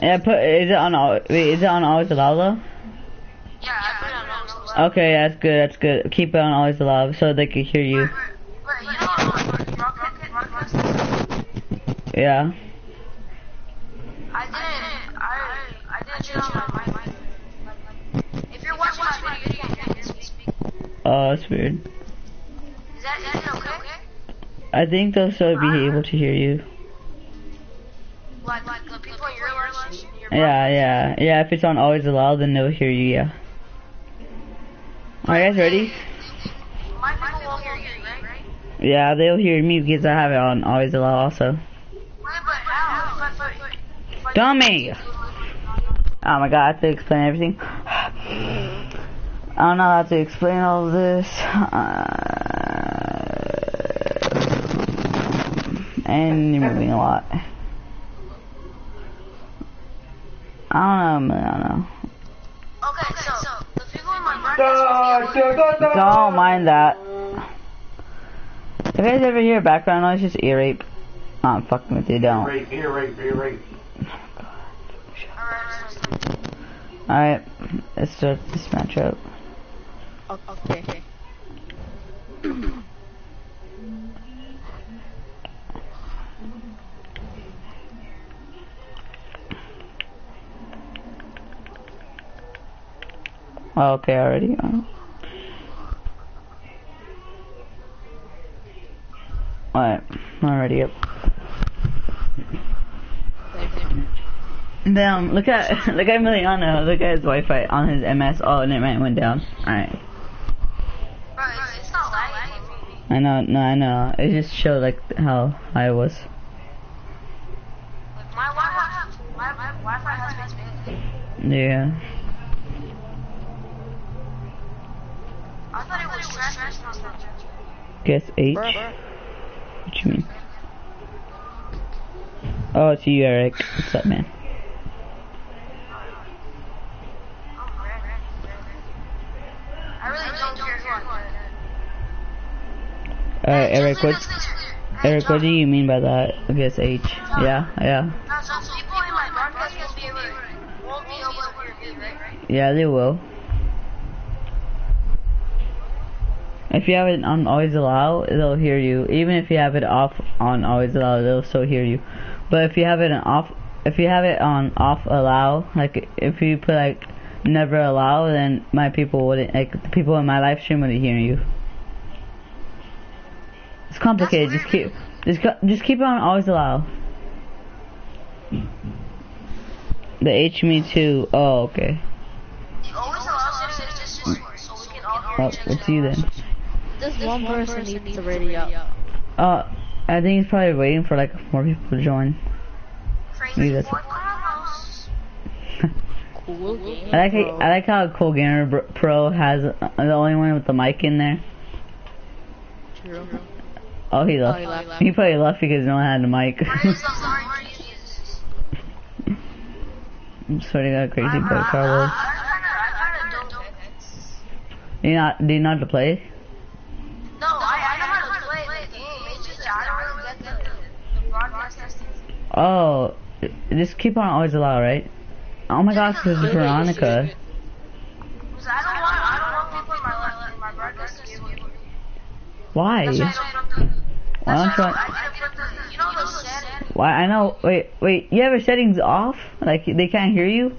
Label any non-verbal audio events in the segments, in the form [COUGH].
Yeah, put is it on is it on always allow though? Yeah, I put it on always allow. Okay, that's good. That's good. Keep it on always allow so they can hear you. But you know, Rocket, Rocket, Yeah. I didn't, I, I didn't change my mic. If you're watching my video, you can't hear me speak. Oh, that's weird. Is that, is that okay? I think they'll still be able to hear you. Yeah, yeah, yeah. If it's on always allow, then they'll hear you. Yeah. Are you guys ready? My people will hear you, right? Yeah, they'll hear me because I have it on always allow also. Dummy! Oh my god, I have to explain everything. I don't know how to explain all of this. Uh, and you're moving a lot. I don't know, man, I don't know. Okay, so the people in my broadcast will be able to Don't mind that. If you guys ever hear background noise, just ear rape. Oh, I'm fucking with you, don't. Rape, ear rape, ear rape. Alright, Alright, let's start this matchup. Oh, okay. Oh, okay, already. Oh. Alright, already up. Damn, look at [LAUGHS] look at Emiliano, look at his Wi-Fi on his MS. Oh, and it went went down. Alright, bro, it's, it's not lagging. I know, no, I know. It just showed like how high it was. Like, my Wi-Fi, my, my Wi-Fi has been. Yeah. I thought it was trash. Guess H. What you mean? Oh, it's you, Eric. What's up, man? I'm red, red, red. I really don't care who I play. Alright, Eric, what, Eric, what do you mean by that? I guess H. Yeah, yeah. Yeah, they in my broadcast will be able to, won't be able to hear me, right? Yeah, they will. If you have it on always allow, they'll hear you. Even if you have it off on always allow, they'll still hear you. But if you have it on off, if you have it on off allow, like if you put like never allow, then my people wouldn't, like the people in my live stream wouldn't hear you. It's complicated. Just keep, just just keep it on always allow. The H me too. Oh, okay. It always allows it to just switch, so we can all hear Well, each other. it's you then. This one person needs to ready up. Uh, I think he's probably waiting for like more people to join. Crazy Maybe that's- [LAUGHS] Cool. I like how, I like how Cool Gamer Pro has uh, the only one with the mic in there. True. Oh, he left. he left. He probably left because no one had the mic. Praise the Lord Jesus. I'm swearing out crazy I- boy Carlos. I kinda, I kinda don't Do you not do you know how to play? No, I, I know how to play the game. It's just I don't really get the, the broadcast. Oh, this keep on always allow, right? Oh my gosh, this is Veronica. Because I don't want, I don't want people in my life, in my broadcast to be able to hear me. Why? Why don't you? why I didn't put the, you know? Why? I know. Wait, wait. You have your settings off? Like they can't hear you?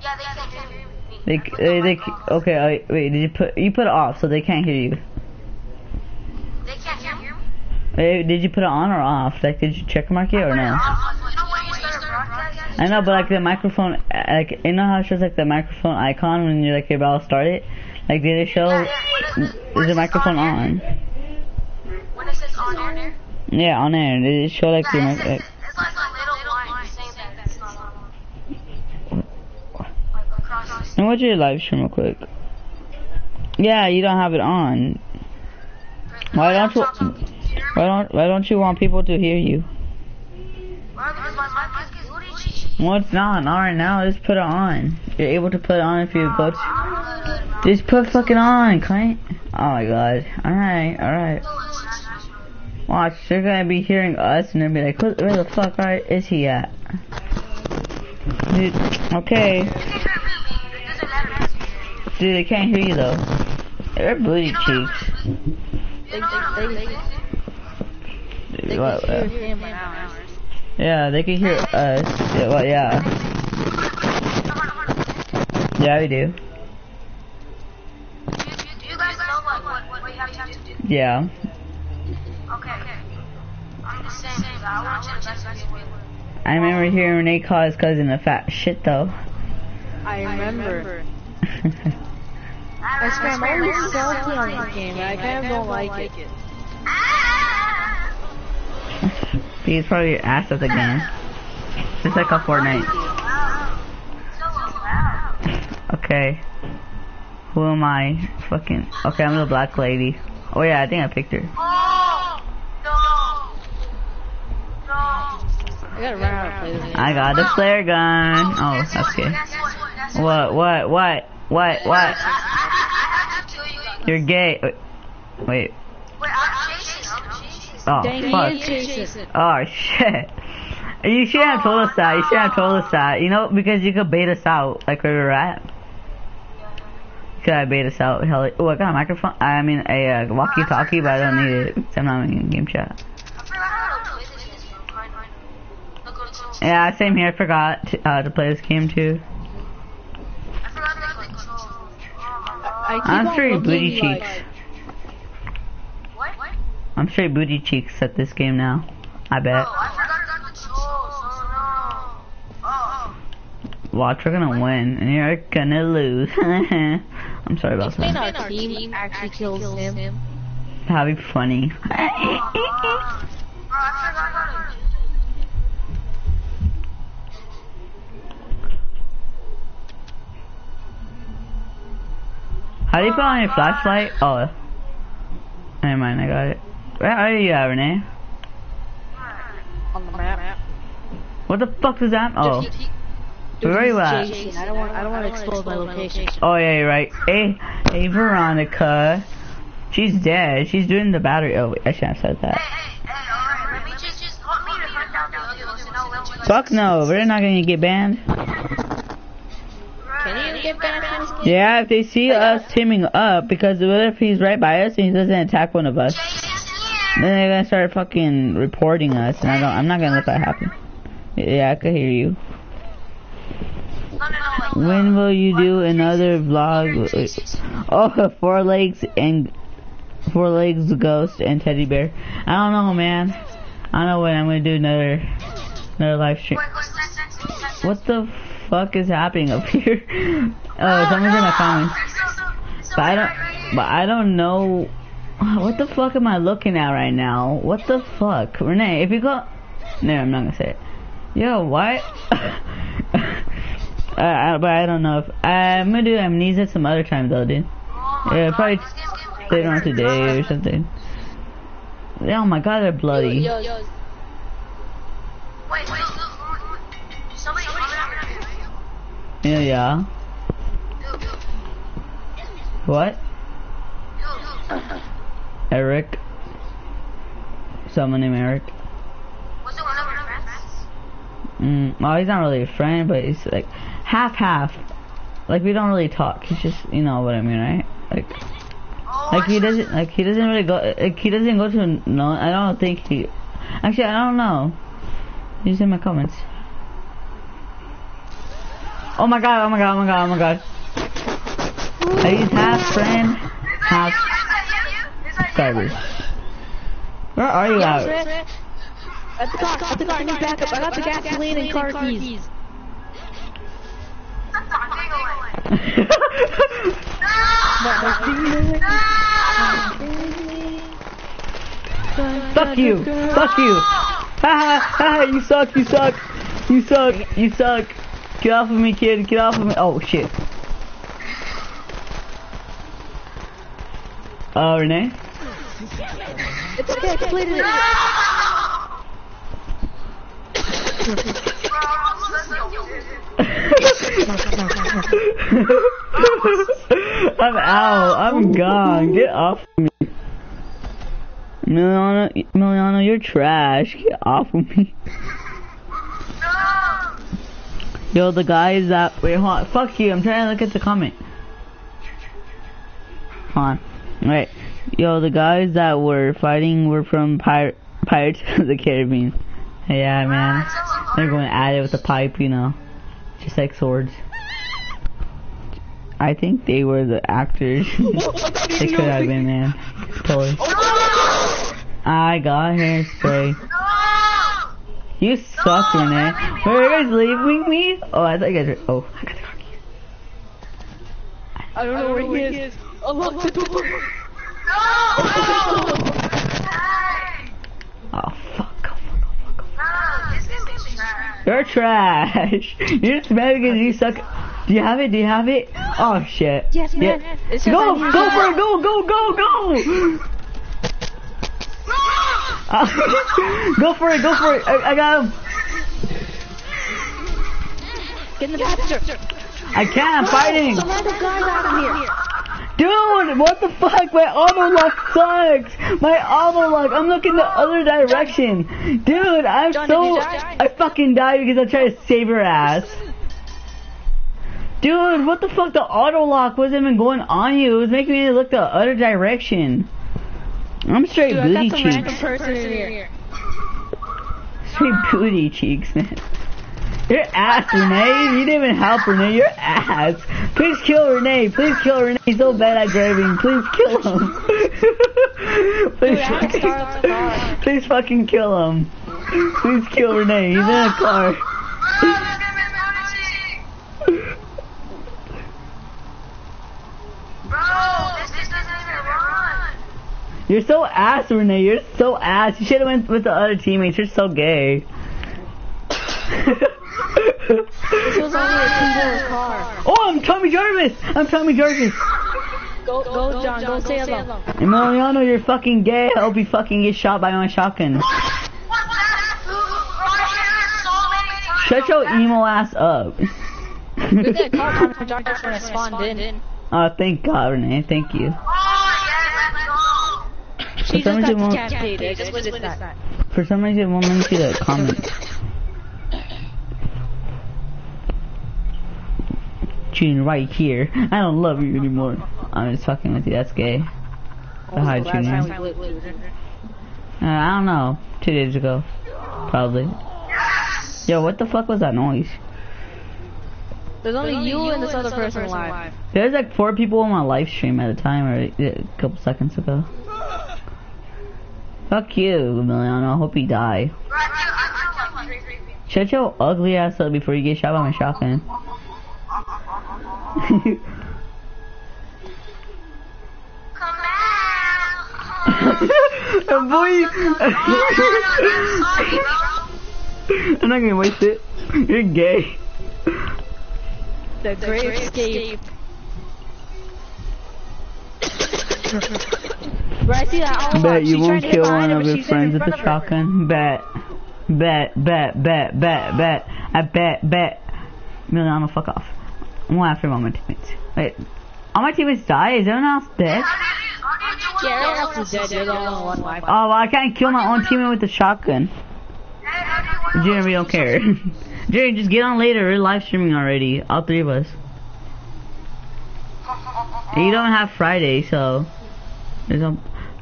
Yeah, they can't hear me. They I put the they, they okay. Wait. Did you put you put it off so they can't hear you? They can't hear me? Wait, did you put it on or off? Like, did you check mark it or no? You know when you start broadcasting? I know, but like the microphone, like you know how it shows like the microphone icon when you're like you're about to start it. Like, did it show? Yeah, yeah, when it- when Is the microphone air, on? When it says on air? Yeah, on there. Did it show like the Yeah, it's, mic? it's, it's like a little line saying that it's not on. Like across the And what's your live stream real quick? Yeah, you don't have it on. Why don't you? Why don't Why don't you want people to hear you? Well, it's not. Not right now. Just put it on. You're able to put it on if you go to. Just put fucking on, Clint. Oh my god. Alright, alright. Watch, they're gonna be hearing us and they'll be like, where, the fuck is he at? Dude, okay. Dude, they can't hear you though. They're booty cheeks. They, they, they, they What- can hear uh, him and ours. yeah, they can hear us. Yeah, well, yeah. Come on, come on. Yeah, we do. Yeah. Okay, okay. I'm just saying, I want you to guys to be able I remember hearing Renee call his cousin a fat shit though. I remember. [LAUGHS] I I swear, I'm always salty on this game, and I kind of don't like it. He's probably your ass at the game. Just like a Fortnite. Okay. Who am I? Fucking. Okay, I'm the black lady. Oh yeah, I think I picked her. Oh! No! No! I gotta run out of play. I got the flare gun. Oh, that's what? good. What? What? What? What? What? You're gay. Wait. Wait. Wait, I'm chasing. I'm chasing. Oh Dang, fuck. he is chasing. Oh shit. You should have told us that. You should have told us that. You know, because you could bait us out, like where we were at. You could have bait us out. Hell, oh, I got a microphone. I mean, a uh, walkie-talkie, but I don't need it. 'cause I'm not in game chat. Yeah, same here. I forgot to, uh, to play this game too. I forgot to like control. Oh my god. I keep I'm on straight looking booty like- cheeks. What? What? I'm straight booty cheeks at this game now. I bet. Oh, I forgot the controls. Oh no. Oh, oh. Watch, we're gonna win, and you're gonna lose. [LAUGHS] I'm sorry about Explain that. our team actually kills him. That'd be funny. [LAUGHS] How do you put on your flashlight? Oh. Never mind, I got it. Where are you at, Renee? On the map. What the fuck is that? Oh. Dude, he- he- Where are you at? Jason, I don't want. I don't want to expose my location. Oh yeah, you're right. Hey, hey Veronica. She's dead. She's doing the battery. Oh, wait, I shouldn't have said that. Fuck no, we're not gonna get banned. [LAUGHS] Can you get back from this game? Yeah, if they see us teaming up, because what if he's right by us and he doesn't attack one of us? Then they're gonna start fucking reporting us, and I don't. I'm not gonna let that happen. Yeah, I could hear you. When will you do another vlog? Oh, [LAUGHS] four legs and four legs, ghost and teddy bear. I don't know, man. I don't know when I'm gonna do another another live stream. Wait, what's that? That's- that's- What the fuck is happening up [LAUGHS] here? Oh, someone's in the comments. But I don't. But I don't know. What the fuck am I looking at right now? What the fuck, Renee? If you go, no, I'm not gonna say it. Yo, what? [LAUGHS] uh, I, but I don't know if I'm gonna do amnesia some other time though, dude. Yeah, probably later on today or something. Oh my god, they're bloody. Yo, yo, Wait, wait, Yeah, yeah. What? Eric. Someone named Eric. Mm, well, he's not really a friend, but he's like half half. Like we don't really talk. He's just, you know what I mean, right? Like, like he doesn't, like he doesn't really go. Like he doesn't go to. No, I don't think he. Actually, I don't know. He's in my comments. Oh my god! Oh my god! Oh my god! Oh my god! Like, he's half friend, half Is that you? Is that you? subscribers. Where are you at? At the car, at the car, I need backup. I got the gasoline and car keys. Stop talking away. Fuck you! Fuck you! Ha ha ha! You suck! You suck! You suck! You suck! Get off of me, kid! Get off of me! Oh shit! Uh, Renee? It's okay, I completed it. [LAUGHS] I'm out. I'm gone. Get off of me. Miliano, Miliano, you're trash. Get off of me. No! Yo, the guys that wait, hold on. Fuck you. I'm trying to look at the comment. Hold on. Wait. Yo, the guys that were fighting were from Pir- Pirates of the Caribbean. Yeah, man. They're going at it with a pipe, you know, just like swords. I think they were the actors. [LAUGHS] they could have been, man. Totally. I got hairspray. No! You suck, Renee. Were you guys leaving me? Oh, I thought you guys were. Oh, I got the car keys. I don't know where he is. Unlock the door. No! Hey! Oh, fuck. Oh, fuck. Oh, fuck. Oh, No, this game is trash. You're trash. [LAUGHS] You're just mad because you suck. Do you have it? Do you have it? Oh shit. Yes, man. Yeah. It's Go, your go time. for it. Go, go, go, go. [LAUGHS] Go for it. Go for it. I, I got him. Get in the passenger. I can't. I'm fighting. So the guys out of here. Dude, what the fuck? My auto lock sucks. My auto lock. I'm looking the other direction. Dude, I'm John, so. die? I fucking died because I tried to save her ass. Dude, what the fuck? The auto lock wasn't even going on you. It was making me look the other direction. I'm straight Dude, booty random cheeks. person in here. Straight booty cheeks, man. Your ass, Renee. You didn't even help Renee. Your ass. Please kill Renee. Please kill Renee. He's so bad at driving. Please kill him. Please, Dude, I can start up the car. please fucking kill him. Please kill Renee. He's in a car. Bro, this, this doesn't even run. You're so ass, Renee. You're so ass. You should have went with the other teammates. You're so gay. This was only a two-door car. oh, I'm Tommy Jarvis. I'm Tommy Jarvis. Go, go, John. Go say hello. Emiliano, you're fucking gay. I hope you fucking get shot by my shotgun. What's that? Bro, I heard it so many times. Shut your emo ass up. Good that car John just when I spawned in. oh, thank God, Renee. Thank you. She some just reason got won't- decapitated. Just witnessed that. For some reason, it won't let me see the comment. Junior, right here. I don't love you anymore. I'm just fucking with you. That's gay. So hi, Last time Junior. we. Uh, I don't know. Two days ago. Probably. Yo, what the fuck was that noise? There's only you and this other person live. There's like four people on my live stream at a time, or a couple seconds ago. Fuck you, Emiliano. I hope you die. Shut your ugly ass up before you get shot by my shotgun. Come back. Boy, [LAUGHS] I'm not gonna waste it. You're gay. The Great Escape. [LAUGHS] Bro, I see that all Bet you won't trying to hit kill one of your friends with the shotgun. Bet. Bet, bet, bet, bet, bet. I bet, bet. Emiliano, fuck off. I'm going after all my teammates. Wait. All my teammates die? Is everyone else dead? Yeah, everyone else is dead. You're the only one alive. Oh, well, I can't kill my own teammate with the shotgun. Jerry, we don't care. [LAUGHS] Jerry, just get on later. We're live streaming already. All three of us. And you don't have Friday, so. There's no.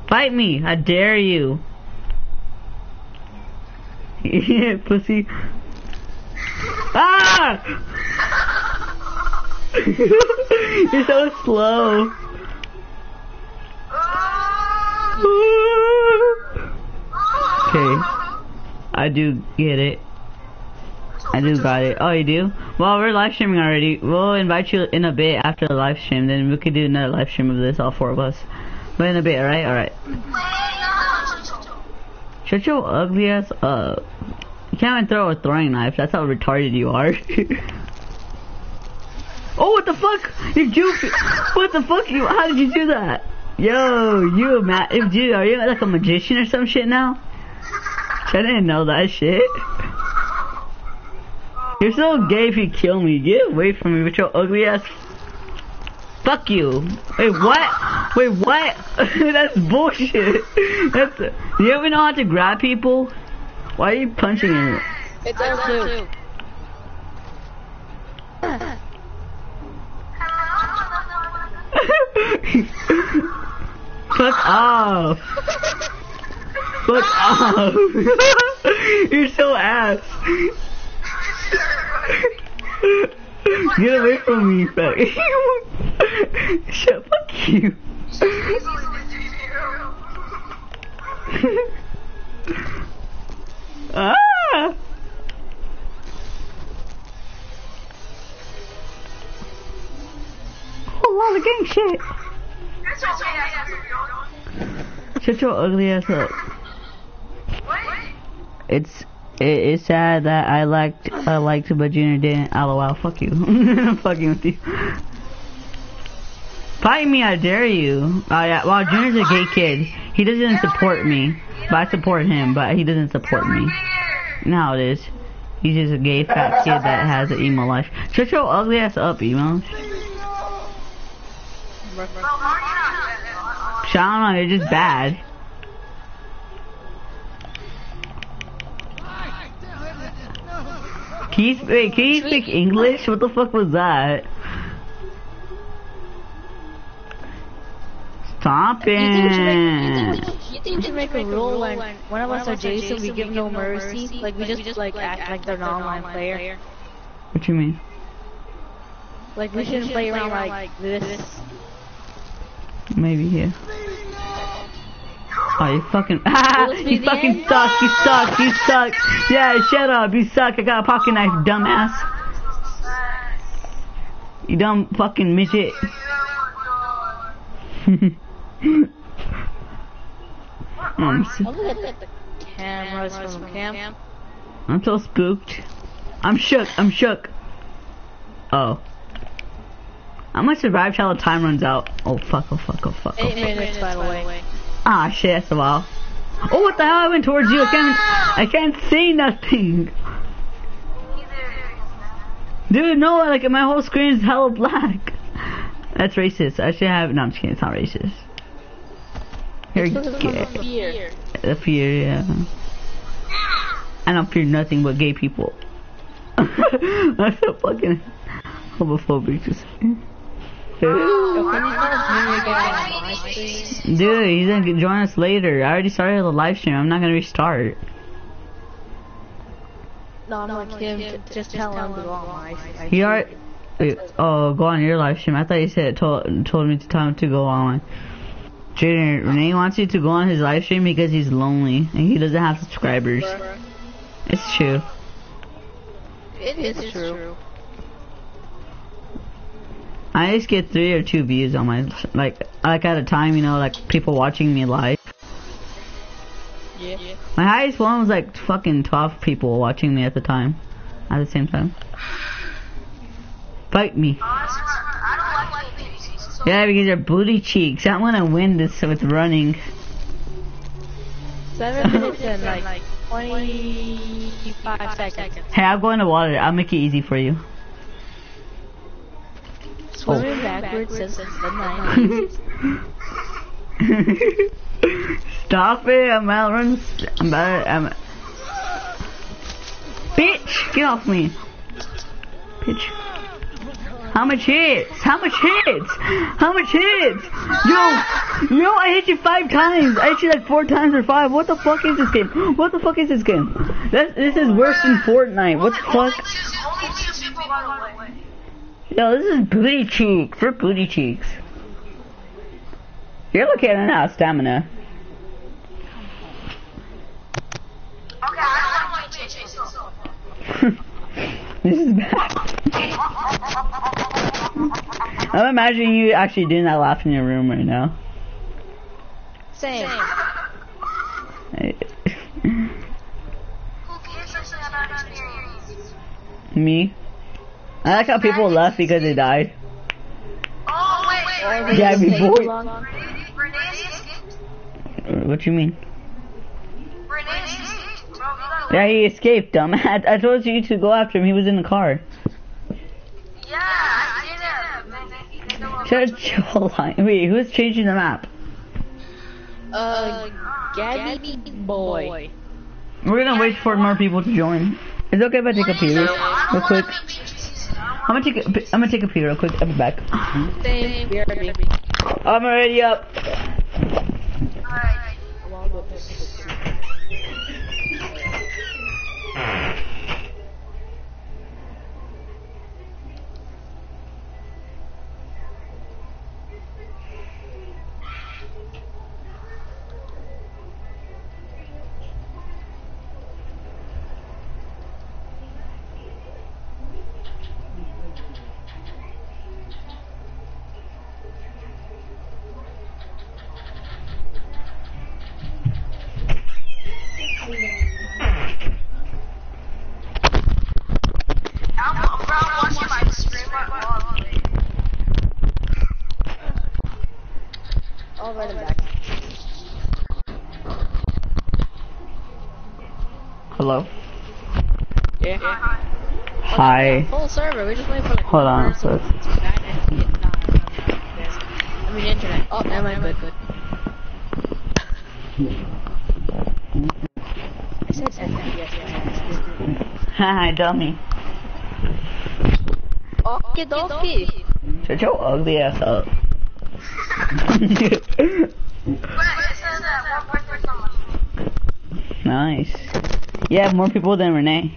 Fight me! I dare you! yeah, [LAUGHS] pussy. Ah! [LAUGHS] You're so slow. Okay. I do get it. I do got it. Oh, you do? Well, we're live streaming already. We'll invite you in a bit after the live stream. Then we could do another live stream of this, all four of us. But in a bit, alright? Alright. Shut your ugly ass up. You can't even throw a throwing knife. That's how retarded you are. [LAUGHS] oh, what the fuck? You goofy. What the fuck? You? How did you do that? Yo, you, Matt. If you are you like a magician or some shit now? I didn't know that shit. You're so gay if you kill me. Get away from me with your ugly ass. Fuck you. Wait, what? Wait, what? [LAUGHS] That's bullshit. That's. You ever know how to grab people? Why are you punching it? It's L2. [LAUGHS] Fuck off. Fuck off. [LAUGHS] You're so ass. Get away from me, fuck. [LAUGHS] Shut fuck you. [LAUGHS] ah! Whole lot of gang shit. Shut your ugly ass up. What? It's it, it's sad that I liked I liked but Junior didn't. LOL. Fuck you. [LAUGHS] I'm fucking with you. Fight me, I dare you. Oh yeah. Well, Junior's a gay kid. He doesn't support me, but I support him. But he doesn't support me. Now it is. He's just a gay fat kid that has an emo life. Shut your ugly ass up, emo. Shut know, you're just bad. Can you, wait, can you speak English? What the fuck was that? Stop You think, we should make, you, it. think you think we should make a rule when one of us are Jason, we give no mercy? Like, we just, like, act like they're an online player? What do you mean? Like, we shouldn't play around like this. Maybe yeah. Oh, you fucking, [LAUGHS] ah, this you fucking end? suck, you [LAUGHS] suck, you suck. Yeah, shut up, you suck. I got a pocket knife, dumbass. You dumb fucking midget. [LAUGHS] I'm, so, Oh, look at the cameras from Cam. I'm so spooked. I'm shook, I'm shook. Oh. I'm gonna survive till the time runs out. Oh fuck, oh fuck, oh fuck, oh Eight minutes, by the way. Ah, shit, that's a while. Oh, what the hell? I went towards you. I can't, I can't see nothing. Dude, no, like, my whole screen is hella black. That's racist. I should have, no, I'm just kidding. It's not racist. Here, get Fear. the fear, yeah. I don't fear nothing but gay people. [LAUGHS] I'm so fucking homophobic to say. Dude, [LAUGHS] he's gonna join us later. I already started the live stream. I'm not gonna restart. No, I'm like him. j- Just tell him to go on my. He already. Uh, oh, go on your live stream. I thought you said told told me to tell him to go on. Jaden, Renee wants you to go on his live stream because he's lonely and he doesn't have subscribers. It's true. It is true. I just get three or two views on my like like at a time, you know, like people watching me live. Yeah. My highest one was like fucking twelve people watching me at the time, at the same time. Fight me. Yeah, because your booty cheeks. I want to win this with running. Seven minutes and like 25 seconds. Hey, I'll go in the water. I'll make it easy for you. Oh. Swimming backwards since the [LAUGHS] 90s. Stop it! I'm out running. I'm about. I'm. Bitch, get off me. Bitch. How much hits? How much hits? How much hits? Yo, yo, I hit you five times. I hit you like four times or five. What the fuck is this game? What the fuck is this game? This, this is worse than Fortnite. What the fuck? Yo, this is booty cheeks. For booty cheeks. You're looking at now, stamina. [LAUGHS] this is bad. I'm imagining you actually doing that laugh in your room right now. Same. [LAUGHS] Me? I like how people left because they died. Yeah, me boy. What you mean? Yeah, he escaped, dumb. I, I told you to go after him. He was in the car. Yeah, I did it. Church line. Wait, who's changing the map? Uh, Gabby boy. We're gonna wait for more people to join. It's okay if I take a pee real real quick? I'm gonna take a, I'm gonna take a pee real quick. I'll be back. Same. I'm already up. Hi. Full server. We're just waiting for like. Hold on, so- minutes. Bad net. Yeah, nah. I mean internet. Oh, never mind. Good. Good. I said FPS. Hi, dummy. Okie dokie. Shut your ugly ass up. But it says that one person on my nice. You have more people than Renee.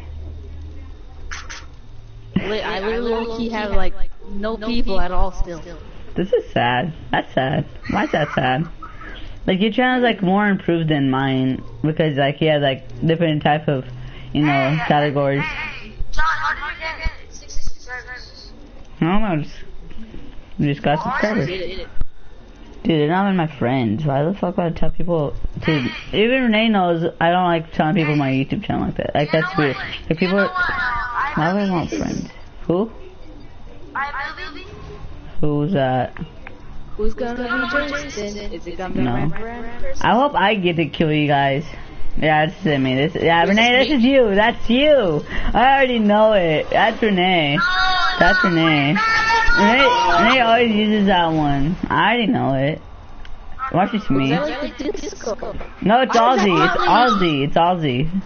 Li- I literally low key like no people at all still. This is sad. That's sad. Why is that sad? Like your channel's like more improved than mine because like you have like different type of you know categories. Hey, John, how did you get 60 subscribers? I don't know. Just, we just got oh, subscribers. Dude, they're not even my friends. Why the fuck would I tell people? Dude, even Renee knows I don't like telling people my YouTube channel like that. Like that's weird. Like people, You know are, what? I why would I want friends? Who? Who's that? Who's gonna be Jason? Is it gonna be No. I hope I get to kill you guys. Yeah, this is me. This, yeah, Renee, this is you. That's you. I already know it. That's Renee. That's Renee. Renee, Renee always uses that one. I already know it. Watch me. Is like the disco? No, it's Ozzy. It's Ozzy. It's Ozzy.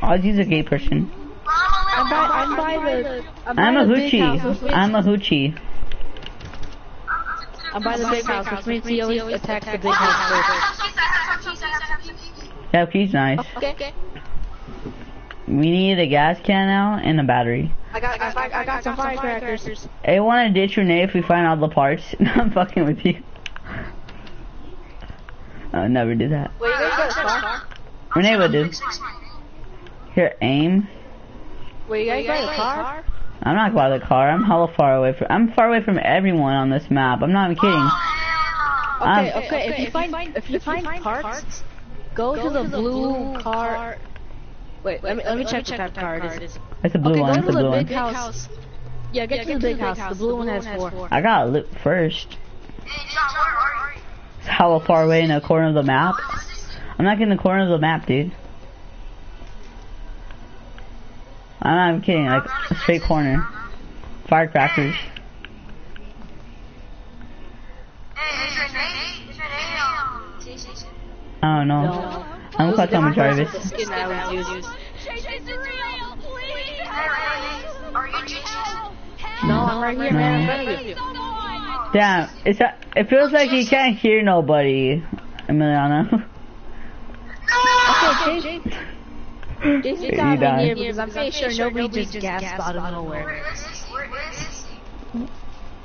Ozzy's a gay person. I'm by, I'm by the. I'm, I'm by a the big house, hoochie. I'm a hoochie. I'm by the big house, which means he always attacks the big house Yeah, he's nice. first. Okay. We need a gas can now and a battery. I got, I got, I got some firecrackers. Hey, wanna ditch Renee if we find all the parts? [LAUGHS] No, I'm fucking with you. I'll never do that. Wait, you guys got a car? Renee would do. Here, aim. Wait, you guys got a car? I'm not by the car. I'm hella far away from. I'm far away from everyone on this map. I'm not even kidding. Okay, Um, okay. If you find, if you find parts, go to the blue car. Wait, let me let me check what type of car it is. It's a blue Okay, one. go It's a blue the one. big house. Yeah, get to the big house. The blue one has four. I got a loot first. It's hella far away in the corner of the map. I'm not in the corner of the map, dude. I'm not even kidding. Like a straight corner. Firecrackers. I don't know. I'm gonna call Tommy Jarvis. The skin I would use. No, I'm right here, man. Right here. Damn, it's a, it feels like you can't hear nobody, Emiliano. [LAUGHS] Okay, Jason. Jason He got died. here because I'm pretty sure nobody just gasped out of nowhere.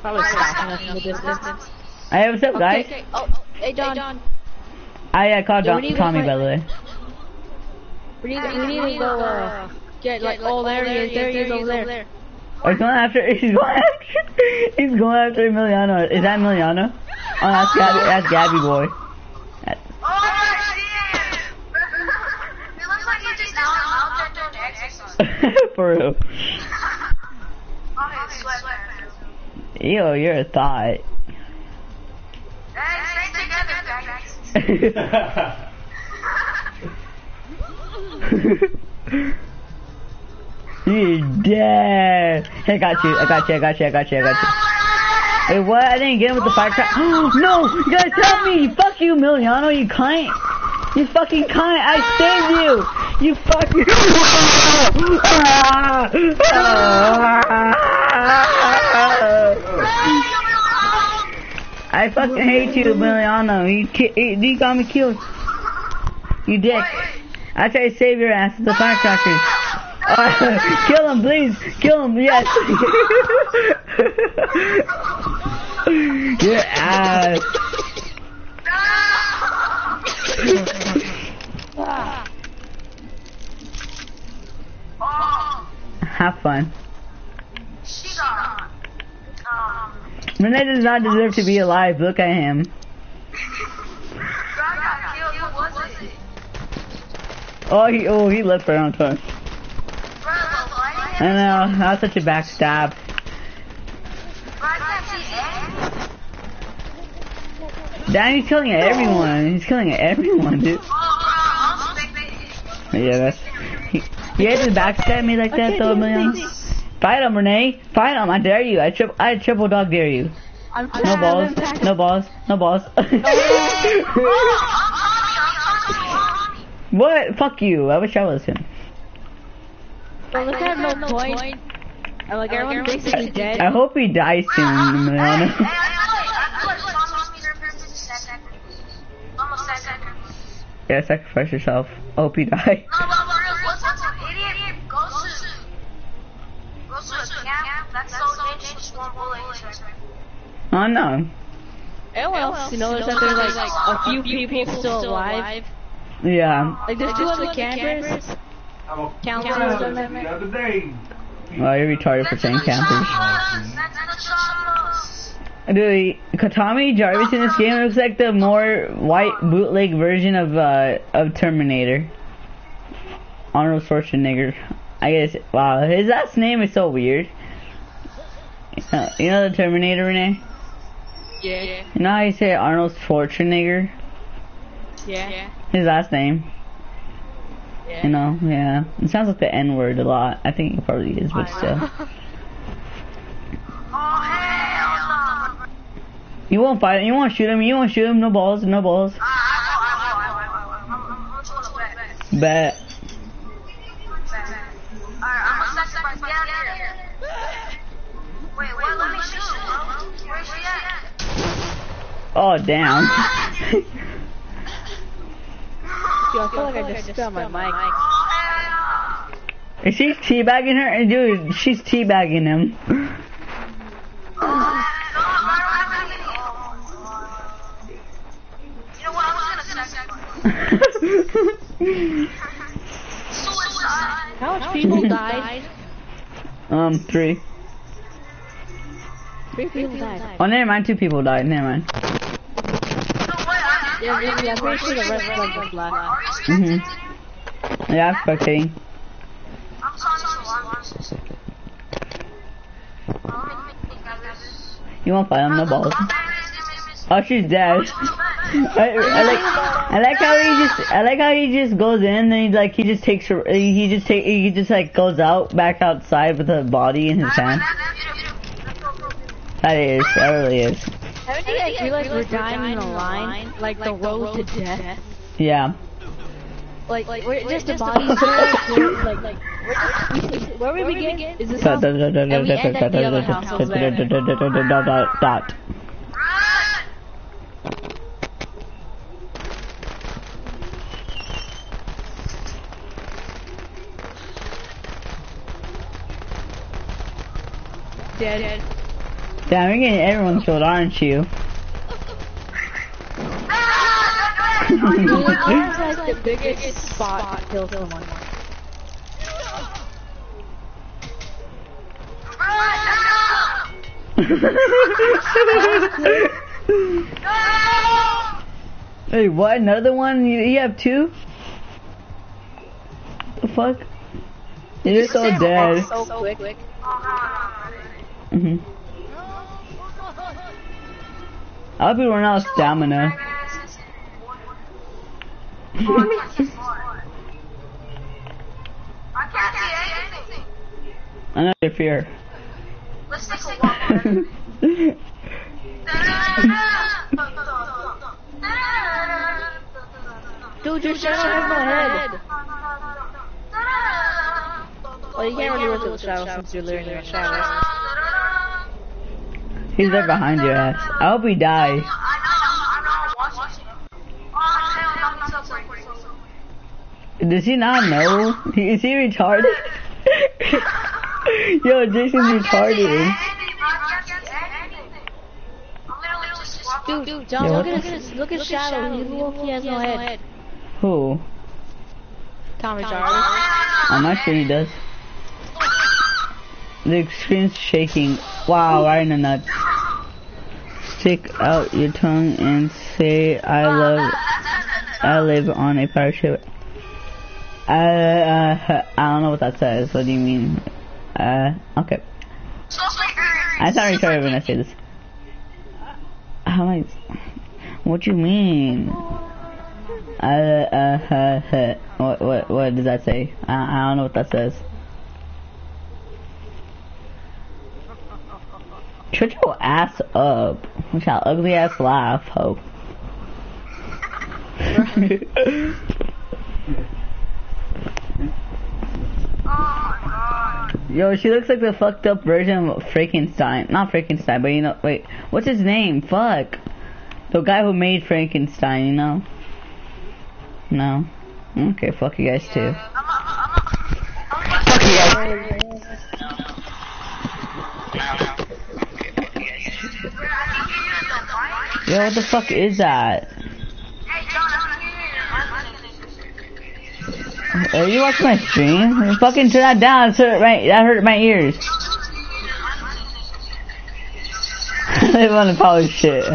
Probably stopping us in the distance. Hey, what's up, guys? Okay. Oh, hey John. I, I called Yeah, Don- we need to Tommy, by the way. We need, we need to go, uh, get like, oh, there he is, there he is over there. Oh, he's going after, [LAUGHS] he's going after, he's going after Emiliano. Is that Emiliano? Oh, that's Gabby, that's Gabby boy. That- [LAUGHS] For real. Ew, you're a thought. [LAUGHS] You're dead. Hey, I got you, I got you, I got you, I got you, I got you. Wait, what? I didn't get him with the firecracker. [GASPS] no! You guys help me! Fuck you, Miliano, you cunt! You fucking cunt! I saved you! You fucking... I fucking hate you, Miliano. You, ki- you got me killed. You dick. I tried to save your ass with the firecrackers. [LAUGHS] Uh, kill him, please. Kill him, yes. [LAUGHS] your ass. [LAUGHS] Have fun. Um, Renee does not deserve to be alive. Look at him. Oh, he oh he left right on time. I know. That's such a backstab. Anything. Danny's killing everyone. He's killing everyone, dude. Yeah, that's. He, he had to backstab me like that, though, Miliano. Fight him, Renee. Fight him. I dare you. I tri- I triple dog dare you. I'm No balls. No balls. No balls. [LAUGHS] what? Fuck you. I wish I was him. Well, look at no point. I'm like, everyone thinks he's dead. I hope he dies soon, Miliano. Hey, I feel like, I feel like Sean wants [LAUGHS] me to repair this second. Almost second. yeah, sacrifice yourself. I hope he die. Goes to a camp that's so dangerous for bullies. Oh no. Everyone else, you know, there's that there's like a few people still alive. Yeah. Like there's two other campers. Counselors the on there. other day. Well, you're retarded for saying campers. That's the Dude, Katami Jarvis in this game looks like the more white bootleg version of uh of Terminator. Arnold Schwarzenegger. I guess. Wow, his last name is so weird. Uh, you know the Terminator, Renee? Yeah. You know how you say Arnold Schwarzenegger? Yeah. His last name. Yeah. You know, yeah. It sounds like the N word a lot. I think it probably is, but still. Oh. You won't fight him. You won't shoot him. You won't shoot him. No balls. No balls. I, bet. Bet. Alright, I'm gonna sacrifice. Get here. Wait, wait, let me shoot. Where's she at? Oh damn. Ah! Yo, I feel like I just spit on my mic. Oh, hell no. Is she teabagging her? Dude, she's teabagging him. Um, three. Three people died. Oh, never mind. Two people died. Never mind. No, wait, I, Yeah, maybe I'm pretty sure the rest of them black. Mhm. Yeah, I'm spectating. I'm sorry, so I'm let me think of this. You won't fight him. No balls. Oh, there it is, there it is. Oh, she's dead. [LAUGHS] I, I like, I like how he just, I like how he just goes in, then he like, he just takes her, he just take, he just like goes out, back outside with a body in his hand. That is, that really is. Haven't you guys realized we're dying in a line? Like the road to death? Yeah. Like, we're just a body sword, like, [LAUGHS] like, we're where we begin is this house, and we end at the other house over there. Dot. Dead. Damn, you're getting everyone killed, aren't you? Ours like the biggest spot to kill someone. hey, what? Another one? You, you have two? The fuck? You're so dead. So quick. Hmm I hope you run out of stamina. I can't see anything. I know your fear. Let's take a walk. Dude, your shadow has no head. [LAUGHS] Well, you can't really look at the shadow since you're literally in a shadow. He's right behind your ass. I hope he dies. Does he not know? Is he retarded? [LAUGHS] Yo, Jason's retarded. Dude, dude, John, Yo, look at his, look at Shadow. He look he has no head. Who? Tommy Jarvis. I'm not sure he does. The screen's shaking. Wow, right in the nuts. Stick out your tongue and say I love I live on a parachute. Uh, uh, I don't know what that says. What do you mean? Uh, okay. I sound retarded when I say this. How am I? What do you mean? Uh, uh, uh, uh, what, what, what does that say? I, I don't know what that says. Shut your ass up. With your ugly ass laugh, ho. [LAUGHS] Yo, she looks like the fucked up version of Frankenstein. Not Frankenstein, but you know, wait, what's his name? Fuck. The guy who made Frankenstein, you know? No? Okay, fuck you guys too. Fuck you guys. Yo, what the fuck is that? Are you watching my stream? Fucking turn that down. It's hurt my, that hurt my ears. they want to polish shit. [LAUGHS]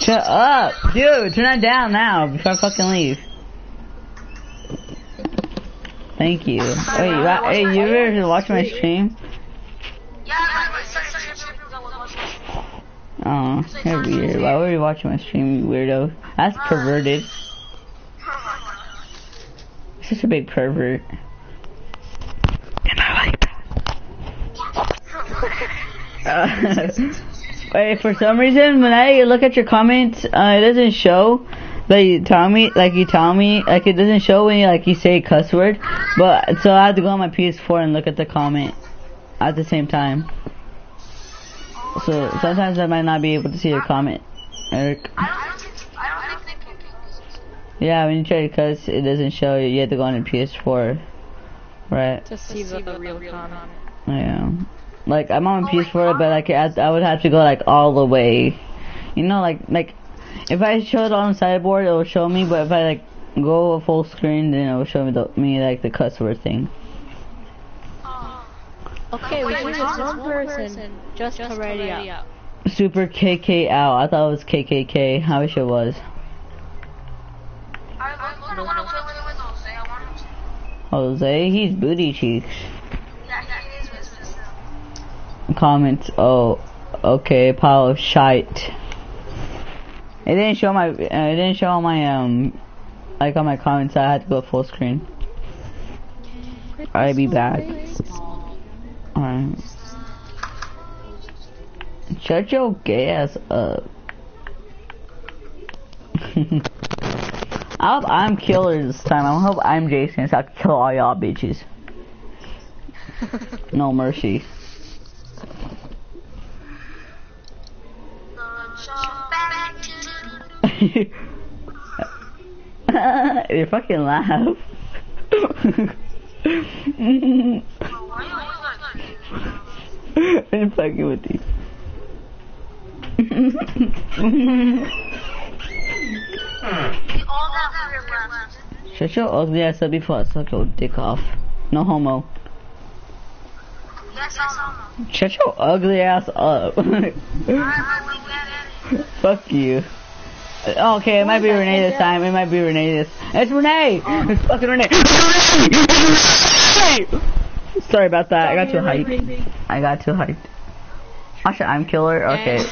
Shut up, dude. Turn that down now before I fucking leave. Thank you. Wait, you, hey, you ever watch my stream? Oh, you're weird. Why were you watching my stream, you weirdo? That's perverted. Such a big pervert. Am I like uh, [LAUGHS] Wait, for some reason, when I look at your comments, uh, it doesn't show that you tell me, like you tell me, like it doesn't show when you, like you say a cuss word, but, so I have to go on my PS4 and look at the comment at the same time. So, sometimes I might not be able to see your comment, Eric. Yeah, when you try to cuss, it doesn't show you. You have to go on a PS4, right? To see the, the real comment. Yeah. Like I'm on PS4, but like I, I would have to go like all the way. You know, like like if I show it on the sideboard, it will show me. But if I like go full screen, then it will show me the me like the cuss word thing. Okay, we need this one person just to ready up. Super KK out. I thought it was KKK. I wish it was. Jose, he's booty cheeks. Comments. Oh, okay. Pile of shite. It didn't show my. Uh, it didn't show on my um, like on my comments. I had to go full screen. I'd be back. Alright. Shut your gay ass up. [LAUGHS] I hope I'm killer this time. I hope I'm Jason so I can kill all y'all bitches. [LAUGHS] no mercy. [LAUGHS] you fucking laugh. I'm fucking with you. Shut your ugly ass up before I suck your dick off. No homo. Shut your ugly ass up. [LAUGHS] Fuck you. Okay, it might be Renee this time. It might be Renee this. It's Renee. It's fucking Renee. It's Renee. It's Renee. Sorry about that. I got too hyped. I got too hyped. Actually, I'm killer. Okay.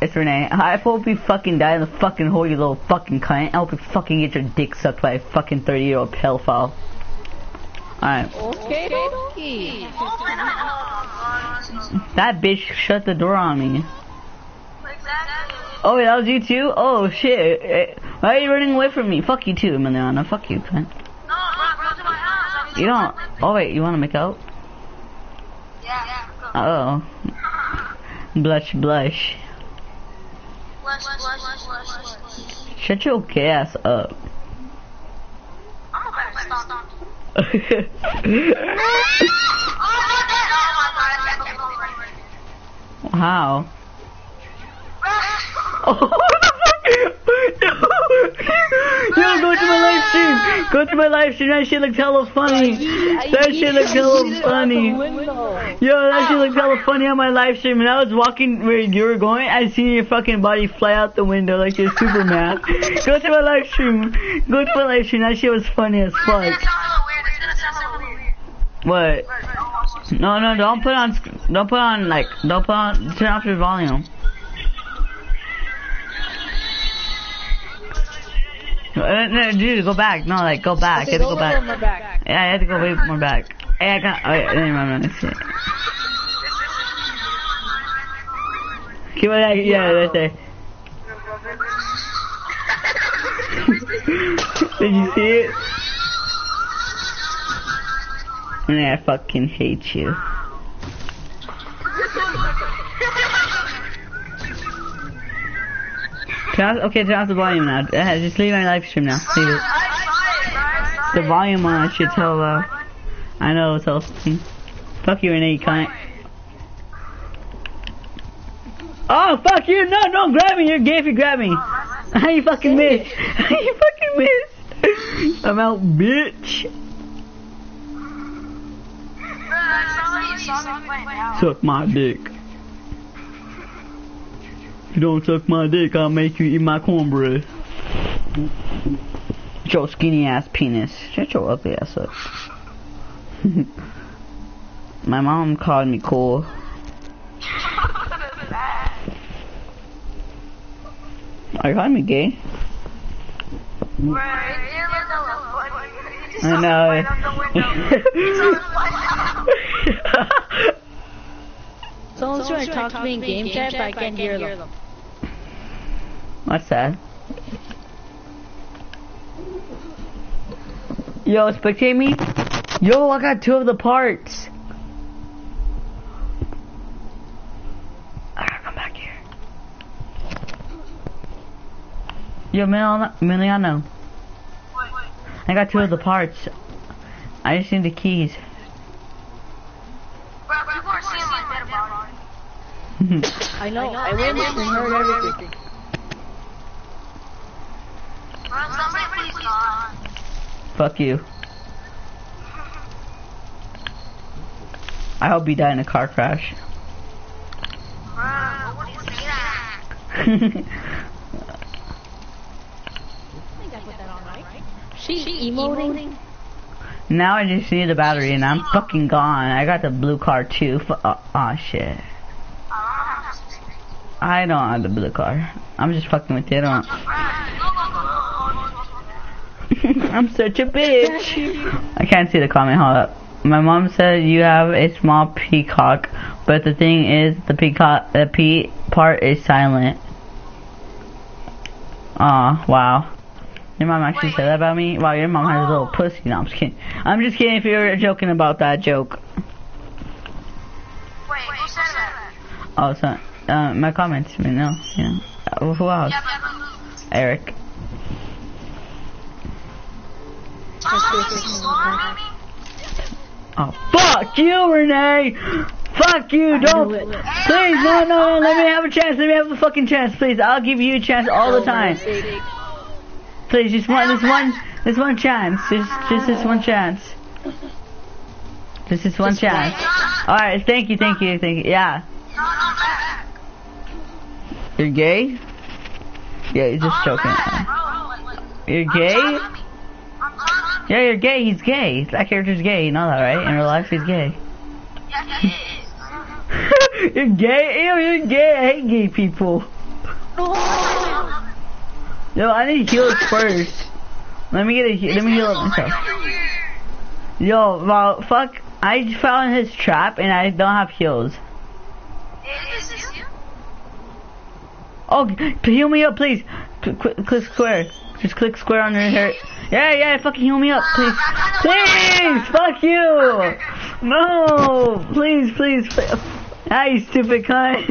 It's Renee. I hope you fucking die in the fucking hole, you little fucking cunt. I hope you fucking get your dick sucked by a fucking 30 year old pedophile. Alright. Okay, okay. That bitch shut the door on me. Oh, wait, that was you too? Oh, shit. Why are you running away from me? Fuck you too, Emiliana. Fuck you, cunt. You don't. Oh, wait, you want to make out? Yeah. Oh. Blush, blush. Blush, blush, blush, blush, blush. Shut your gay ass up. Oh, to stop. [LAUGHS] [LAUGHS] Oh, [LAUGHS] not that. My god, I can't believe it. How? Yo, go to my live stream. Go to my live stream. That shit looks hella funny. That shit looks hella funny. Yo, that shit looks hella funny on my live stream. And I was walking where you were going. I seen your fucking body fly out the window like you're Superman. [LAUGHS] Go to my live stream. Go to my live stream. That shit was funny as fuck. gonna sound a little weird. It's gonna sound so weird. What? No, no, don't put on. Don't put on like. Don't put on. Turn off your volume. Uh, no, dude, go back. No, like go back. I have to go back. More back. Yeah, I have to go way more back. Hey, I got. Oh, yeah, never mind. That's it. Keep it like, yeah, right there. [LAUGHS] Did you see it? Man, I fucking hate you. Turn off, okay, turn off the volume now. Uh, just leave my live stream now. Leave it. The volume on should tell uh I know it's all Fuck you Renee, you cunt. Oh fuck you, no, don't grab me, you're gay if you grab me. How [LAUGHS] you fucking missed? How [LAUGHS] you fucking missed? I'm out, bitch. Suck my dick. If you don't suck my dick, I'll make you eat my cornbread. Your skinny ass penis. Shut your ugly ass up. [LAUGHS] my mom called me cool. Are you calling me gay? I know. Someone's trying to talk to me in game chat, but I can't hear them. What's that? Yo, spectate me. Yo, I got two of the parts. I gotta come back here. Yo, Miliano, Miliano. I got two of the parts. I just need the keys. [LAUGHS] [LAUGHS] I know, I witnessed and heard everything. Somebody please God. Fuck you. I hope you die in a car crash. [LAUGHS] Bro, what do you say that? She's emoting. now I just need the battery and I'm fucking gone. I got the blue car too. Fu- oh, oh shit. I don't have the blue car. I'm just fucking with you. I don't. [LAUGHS] I'm such a bitch. [LAUGHS] I can't see the comment. Hold up. My mom said you have a small peacock, but the thing is, the peacock, the P part is silent. Aw, wow. Your mom actually said that about me? Wow, your mom has a little pussy. No, I'm just kidding. I'm just kidding if you're joking about that joke. Wait, who said that? Oh, so, uh, my comments, I mean, no, yeah. Uh, who else? Yeah, but who? Eric. Oh, fuck you, Renee! Fuck you, don't! Please, no, no, no, let me have a chance, let me have a fucking chance, please. I'll give you a chance all the time. Please, just one, this one, this one chance. Just, just this one chance. Just this one chance. Alright, thank you, thank you, thank you. Yeah. No, no, back. You're gay? Yeah, you're just joking. You're gay? Yeah, you're gay, he's gay. That character's gay, you know that, right? In real life, he's gay. [LAUGHS] you're gay? Ew, you're gay. I hate gay people. Yo, I need heals first. Let me get a let me heal up myself. Yo, well, fuck. I fell in his trap and I don't have heals. Oh, heal me up, please. Click square. Just click square on your hair. Yeah, yeah, fucking heal me up, please. Please, fuck you. No, please, please. please. Ah, you stupid cunt. [LAUGHS]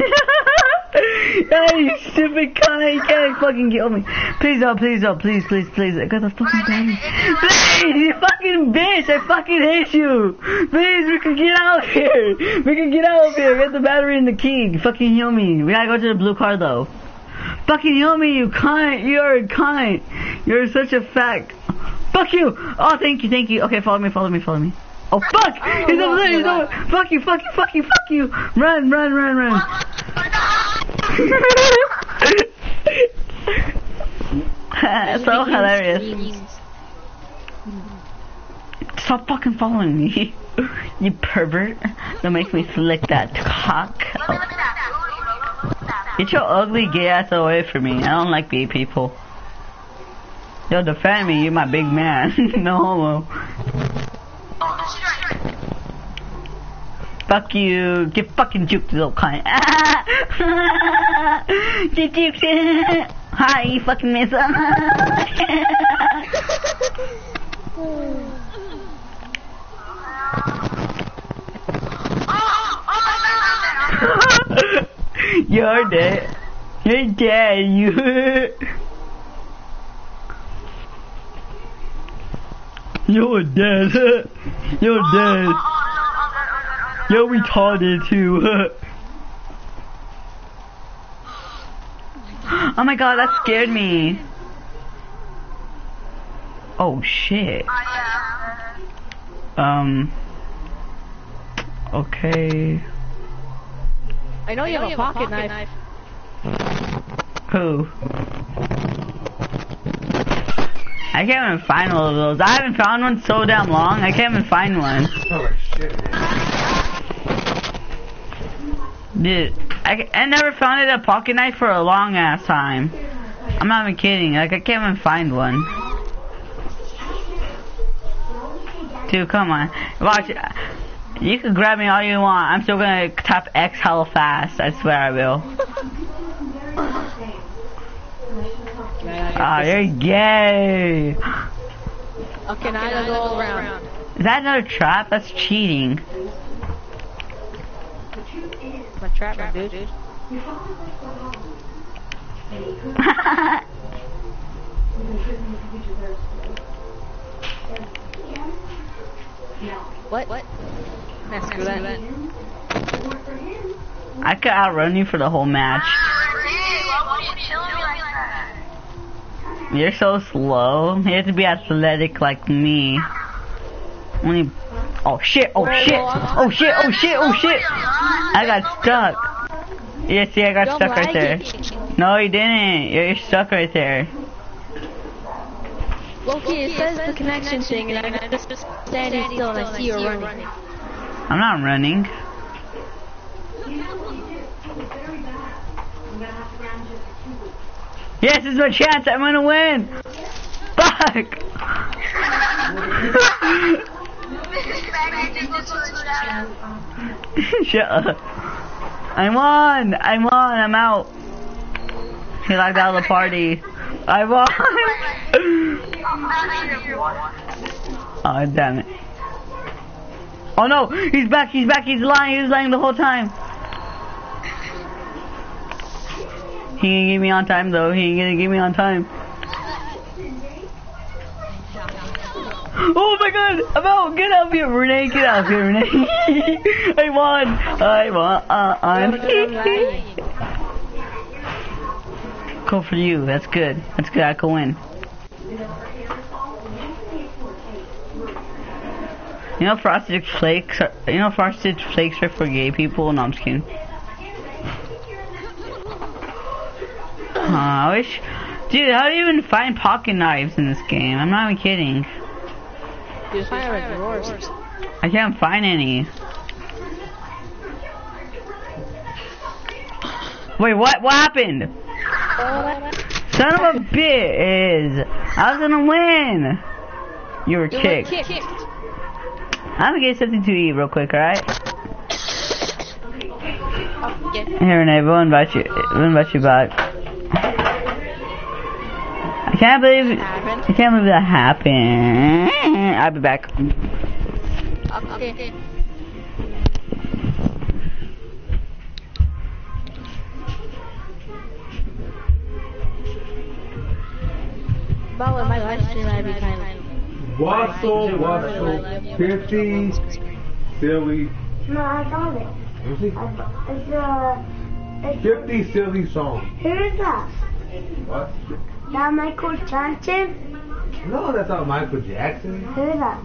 ah, you stupid cunt. You can't fucking kill me. Please, oh, please, oh, please, please, please. I got the fucking thing. Please, you fucking bitch. I fucking hate you. Please, we can get out of here. We can get out of here. Get the battery and the key. Fucking heal me. We gotta go to the blue car, though. Fucking heal me, you cunt. You're a cunt. You're such a fat... Fuck you. Oh, thank you, thank you. Okay, follow me, follow me, follow me. Oh fuck! He's over there, he's over Fuck you, fuck you, fuck you, fuck you! Run, run, run, run! [LAUGHS] so hilarious. Stop fucking following me. [LAUGHS] you pervert. Don't make me flick that cock. Oh. Get your ugly gay ass away from me. I don't like gay people. Yo, defend me, you're my big man. [LAUGHS] no homo. Fuck you. Get fucking juked, little cunt. [LAUGHS] Get juked. Hi, you fucking miss. [LAUGHS] You're dead. You're dead. You. You're dead. [LAUGHS] You're dead. You're retarded too. [LAUGHS] oh my god, that scared me. Oh shit. Um. Okay. I know you have a pocket knife. Who? I can't even find one of those. I haven't found one so damn long. I can't even find one. Dude, I, I never found a pocket knife for a long ass time. I'm not even kidding. Like I can't even find one. Dude, come on. Watch. You can grab me all you want. I'm still gonna tap X hella fast. I swear I will. Ah, oh, you're gay. Okay, now I go all around. Is that another trap? That's cheating. My trap, my dude. [LAUGHS] what? What? Nah, screw that. I could outrun you for the whole match. You're so slow. You have to be athletic like me. Only. Oh shit! Oh shit! Oh shit! Oh shit! Oh shit! I got stuck. Yeah, see, I got stuck right there. No, you didn't. You're stuck right there. Loki, it says the connection thing, and I'm just standing still, and I see you running. I'm not running. Yes, is my chance. I'm gonna win. Fuck. [LAUGHS] Shut up. I'm on. I'm on. I'm out. He locked out of the party. I won. [LAUGHS] oh damn it. Oh no, he's back. He's back. He's lying. He was lying the whole time. He ain't give me on time though. He ain't gonna give me on time. Oh my god! I'm out! Get out of here, Renee! Get out of here, Renee! [LAUGHS] I won! I won! Uh, I'm. Go for you. That's good. That's good. I can win. You know, frosted flakes. Are, you know, frosted flakes are for gay people. No, I'm just kidding. I wish, dude. How do you even find pocket knives in this game? I'm not even kidding. You find them drawers. I can't find any. Wait, what? What happened? Son of a bitch! I was gonna win. You were kicked. I'm gonna get something to eat real quick, alright? Here, Renee, we'll invite you. We'll invite you back. Can't believe I can't believe that happened. I'll be back. Okay. But with my live stream, I'd be kind of. Wassel, Wassel, 50, silly, No, I found it. let. I- It's uh, it's 50 silly songs. here's that. What? That Michael Johnson. No, that's not Michael Jackson. Here's that.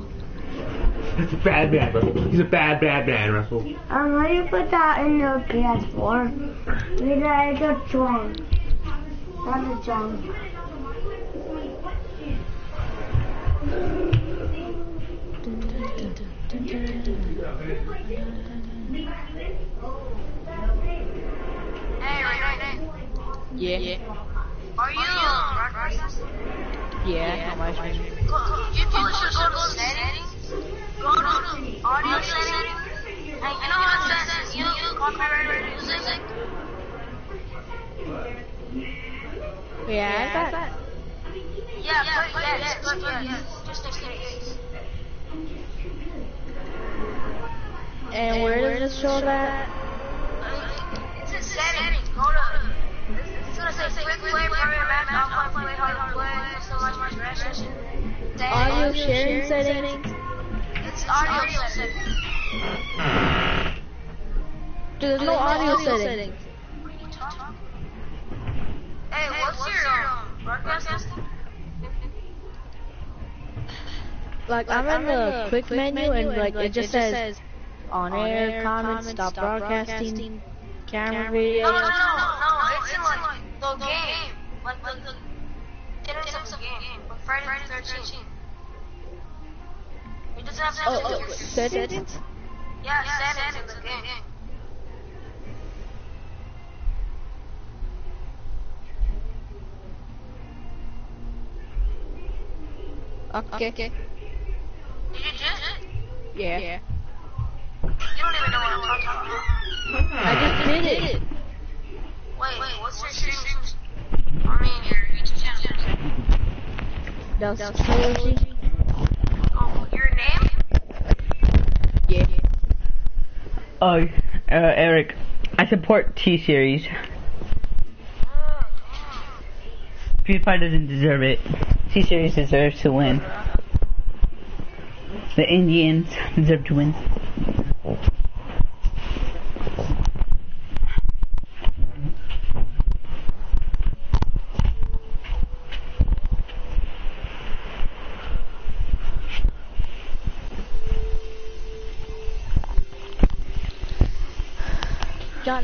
That's a bad man, Russell. He's a bad, bad man, Russell. Um, why do you put that in the PS4? Maybe that is a drum. Not a drum. Hey, right, right, Yeah. Yeah. Are you um, broadcasting? Yeah. on my stream. You probably should go to settings. Go to audio settings. And you know how it says you copyrighted music? Yeah, I got that. Yeah, but yes, but yes, just in case. And where does it show that? It's in settings. Go to. It's gonna say quick play, program map, output, play, hard play, so much, much progression. Audio sharing settings. It's audio settings. There's no audio settings. Hey, what's your um, broadcasting? Like I'm in the quick menu and like it just says on air, comments, stop broadcasting, camera video. No, no, no, no, no. It's in like the game, like the the innocence of game, like Friday the Thirteenth. It doesn't have to Oh, have oh, to settings? Yeah, settings in the game. Okay. Did you do it? Yeah. yeah. You don't even know what I'm talking about. I just hmm. did it. Wait, wait, what's your stream? I mean, your YouTube channel. That was. Oh, your name? Yeah. Oh, uh, Eric, I support T series. PewDiePie doesn't deserve it. T series deserves to win. The Indians deserve to win. John,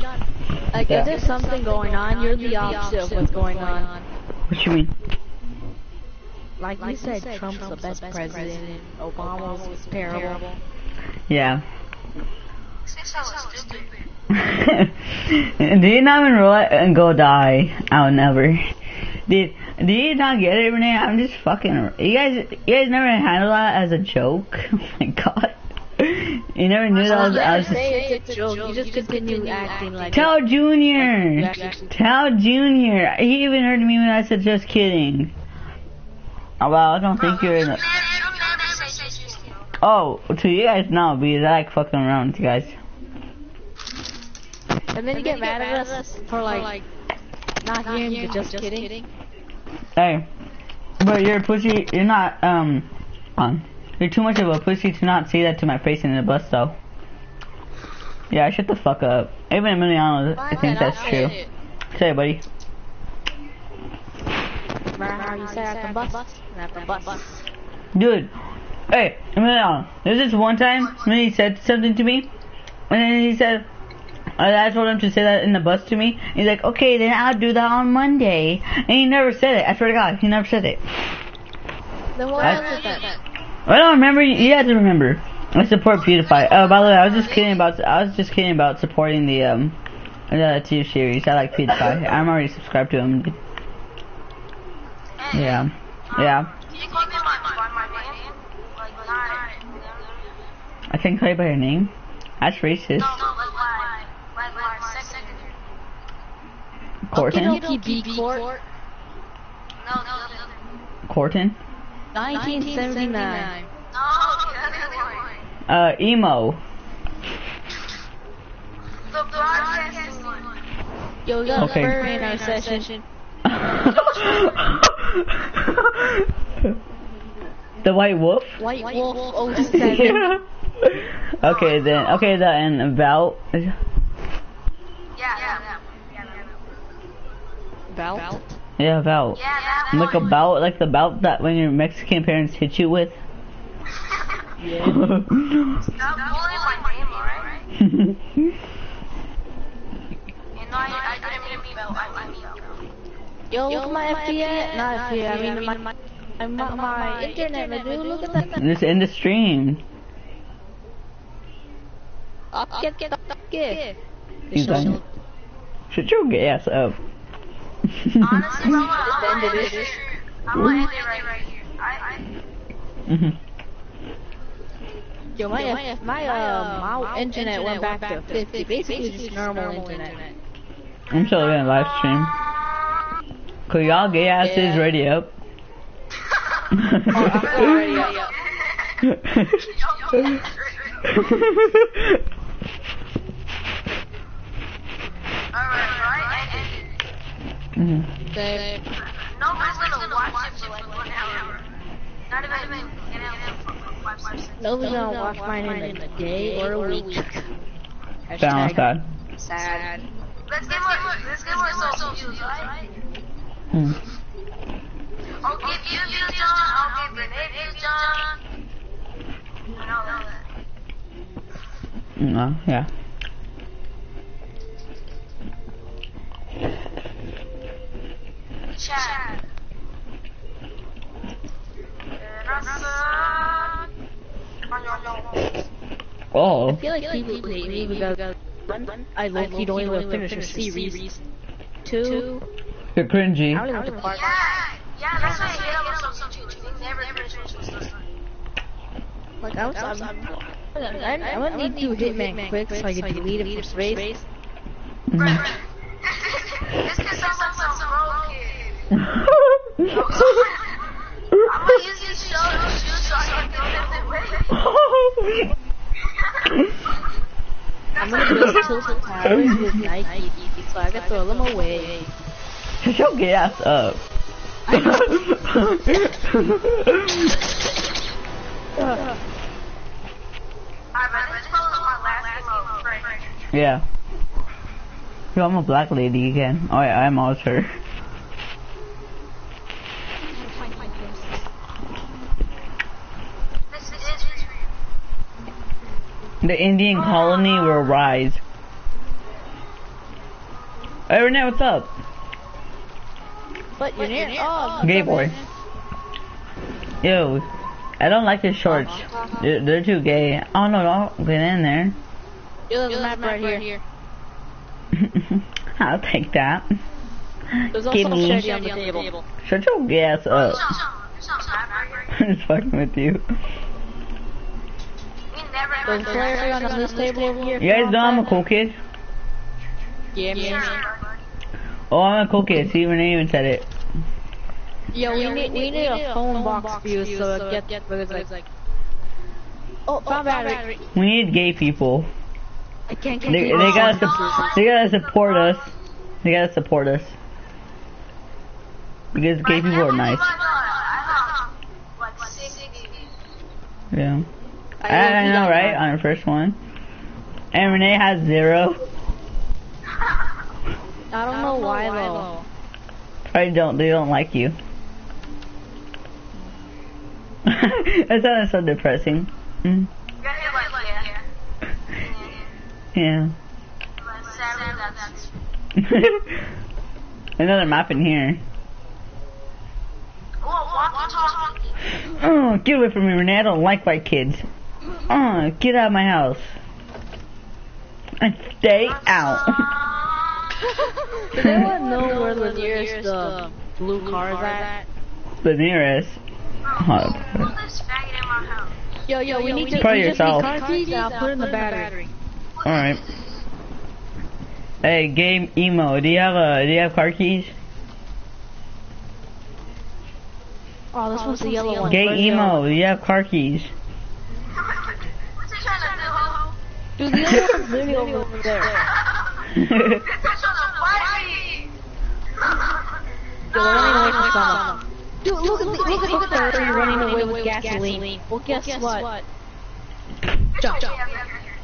like Yeah. if there's something going on, you're the opposite of what's going on. What you mean? Like you said, Trump's the best president. Obama was terrible. Yeah. This sounds stupid. [LAUGHS] do you not even roll it and go die? I'll never. Did do you not get it, Renee? I'm just fucking. You guys, you guys never handle that as a joke. [LAUGHS] Oh my god. You never knew that was. I was just, Say it's a joke. You just continue acting like. Tell Junior. Tell Junior. He even heard me when I said just kidding. Oh, well, I don't think you're in. The, oh, to you guys, no, because I like fucking around with you guys. And then you get mad at us for like not hearing the just kidding. Hey, but you're a pussy. You're not um, um, you're too much of a pussy to not say that to my face in the bus, though. Yeah, I shut the fuck up. Even Emiliano, I think that's true. Say, it, buddy. Remember how you the bus? And at the bus. Dude, hey, Emiliano, there's this one time when he said something to me, and then he said, I I told him to say that in the bus to me. He's like, okay, then I'll do that on Monday. And he never said it. I swear to God, he never said it. Then what else is that? I don't remember. You have to remember. I support PewDiePie. Oh, by the way, I was just kidding about. I was just kidding about supporting the um, the two series. I like PewDiePie. I'm already subscribed to him. Yeah, yeah. Can you call me by, by my name? Like, not. I can call you by your name. That's racist. No, no, like my, like my second. Corton. Okie B court. No, no, the other. 1979. No, that's one. Uh, emo. The broadcasting one. Yo, we got Okay. a furry in our session. [LAUGHS] the white wolf? White Wolf 07. Yeah. [LAUGHS] okay then. Okay, then, and about. Yeah, yeah, yeah. Yeah, Belt? Yeah, about. yeah that Like one. about, like the belt that when your Mexican parents hit you with. Yeah. Stop bullying my name, alright? And [LAUGHS] no, I, I didn't mean belt. I mean. Yo, look at my FBA. Not FBA, I mean my, my, my, my internet, my dude. Look at that. This in the stream. Up, get, get, up, get. Shut your gay ass up. Honestly, bro, I'm gonna End end it. it. I'm gonna end it right, right here. I, I, Mhm. Yo, my, F, my, uh, my internet went back to 50. Basically just normal internet. I'm still gonna live stream. Cause y'all gay asses Yeah. ready up. already. [LAUGHS] [LAUGHS] Alright, right? And, Mhm. Same. nobody's gonna watch it for like one hour. Not even, an hour for like five, five, six. Nobody's gonna watch mine in a day or a week. Sounds Hashtag sad. sad. Let's get more, let's get more social views, alright? Mm. I'll give you views, John. I'll give Renee views, John. And all that. No, yeah. Chat. Oh, I feel like people hate me because I low key don't even finish a series. Two, you're cringy. I don't even know what the Yeah, yeah, that's why I hate on social too. They never finish was Like I was, I'm, would need to Hitman quick so I can delete it for space. Mhm. This. I'm gonna use. I'm gonna build tilted towers with Nike so I can throw them away. Shut your gay ass up. Yeah. Yo, I'm a black lady again. Oh yeah, I'm always her. The Indian colony will rise. Hey Renee, what's up? But you're near. Oh, Gay boy. Ew. I don't like his shorts. Uh-huh. They're, they're too gay. Oh no, don't get in there. Yo, there's a map right here. I'll take that. There's also Give a me. machete on the table. Shut your gay ass up. I'm just [LAUGHS] fucking with you. We never There's a flare on this table over here. You guys know I'm a cool kid? Yeah, man. Oh, I'm a cool kid. See, Renee even said it. Yo, we need we need a phone box fuse so it gets but it's like. Oh, found battery. We need gay people. I can't get They, they gotta su- they gotta support us. They gotta support us. Because gay people are nice. Like six games. Yeah. I, I know, right? On the first one. And Renee has zero. [LAUGHS] I don't know why though. Probably don't. They don't like you. [LAUGHS] that sounded so depressing. Mm. You gotta hit like, yeah. Yeah. But sadly, that's. [LAUGHS] Another map in here. Oh, walkie talkie. Oh, get away from me, Renee. I don't like white kids. Oh, get out of my house. And stay out. Does anyone know where the nearest uh, blue car is at? the nearest. Oh, Who's this faggot in my house? Yo, yo, we need to Try we just need yourself. car keys. I'll put in the battery. Alright. Hey, game emo. Do you have a? Do you have car keys? Oh, this one's the yellow one. Gay Where's emo, yellow one? you have car keys. What's he trying to do, ho? Dude, the yellow one's literally over there. He's trying to fight me. Dude, we're running away from someone. Dude, look at the, look at look at the you're running away with gasoline. Well, guess what? Jump, jump.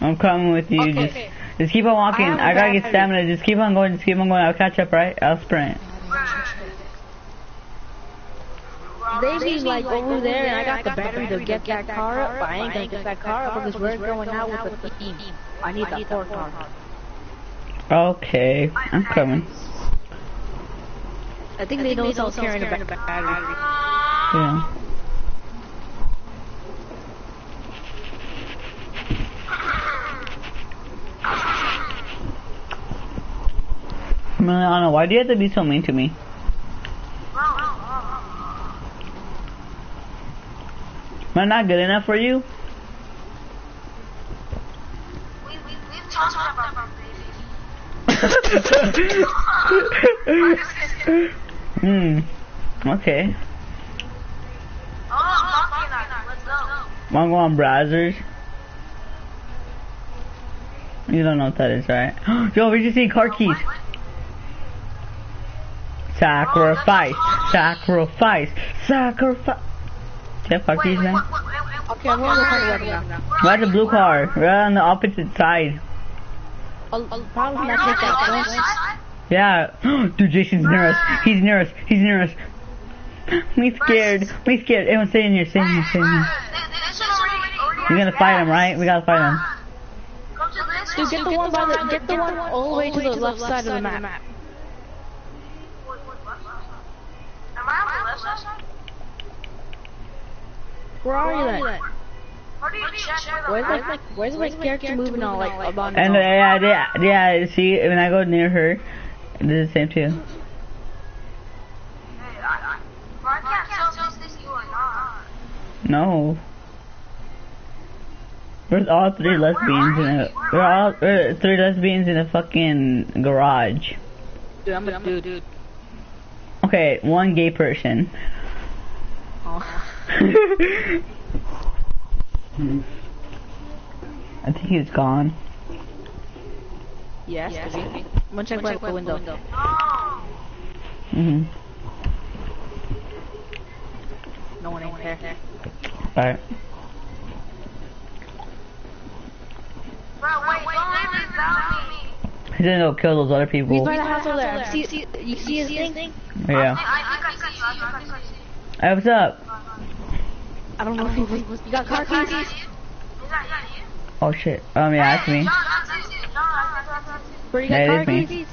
I'm coming with you. Okay. Just, just keep on walking. I I gotta get battery. stamina. Just keep on going. Just keep on going. I'll catch up, right? I'll sprint. They be like over there, and I got the battery to get that car up, but I ain't gonna get that car up because we're going out with the team. I need that fourth car. Okay, I'm coming. I think they don't sell carrying a battery. Yeah. Miliana, why do you have to be so mean to me? Am I not good enough for you? We, we, we've talked about our. [LAUGHS] Hmm. Okay. Oh, I'm talking. Let's go. Wanna go on browsers? You don't know what that is, right? [GASPS] Yo, we just need car keys. Sacrifice, sacrifice, sacrifice. Do you have car keys, man? Okay, I'm gonna go find a weapon now. Where's the blue car? Right on the opposite side. I'll, I'll probably not take that. Yeah. [GASPS] Dude, Jason's near us. He's near us. He's near us. [GASPS] We scared. We scared. Everyone stay in here. Stay in here. Stay in here. We're gonna fight him, right? We gotta fight him. Dude, get the one by the, get the one all the way to the left side of the map. Am I on the left side? Where are you then? Or do you check Where's my, character moving on like about And uh, yeah, yeah, yeah. See, when I go near her, it does the same too. Hey, I, I, I can't tell if this you or not. No. Where's all three lesbians in a? We're all we're three lesbians in a fucking garage. Dude, I'm a dude. dude. Okay, one gay person. Oh. I think he's gone. Yes, yes. I'm gonna check by the window. Oh, Mhm. No one ain't there. Alright. bro, wait, don't leave this me. He's gonna go kill those other He's people. by the house over there. See, see, you see his thing? Yeah. I think I see you. I think I see you. Hey, what's up? I don't know if he was. You got car keys? Is that you? Oh shit. Um, yeah, that's me. John, that's you. John, that's you. Where you got it is car keys?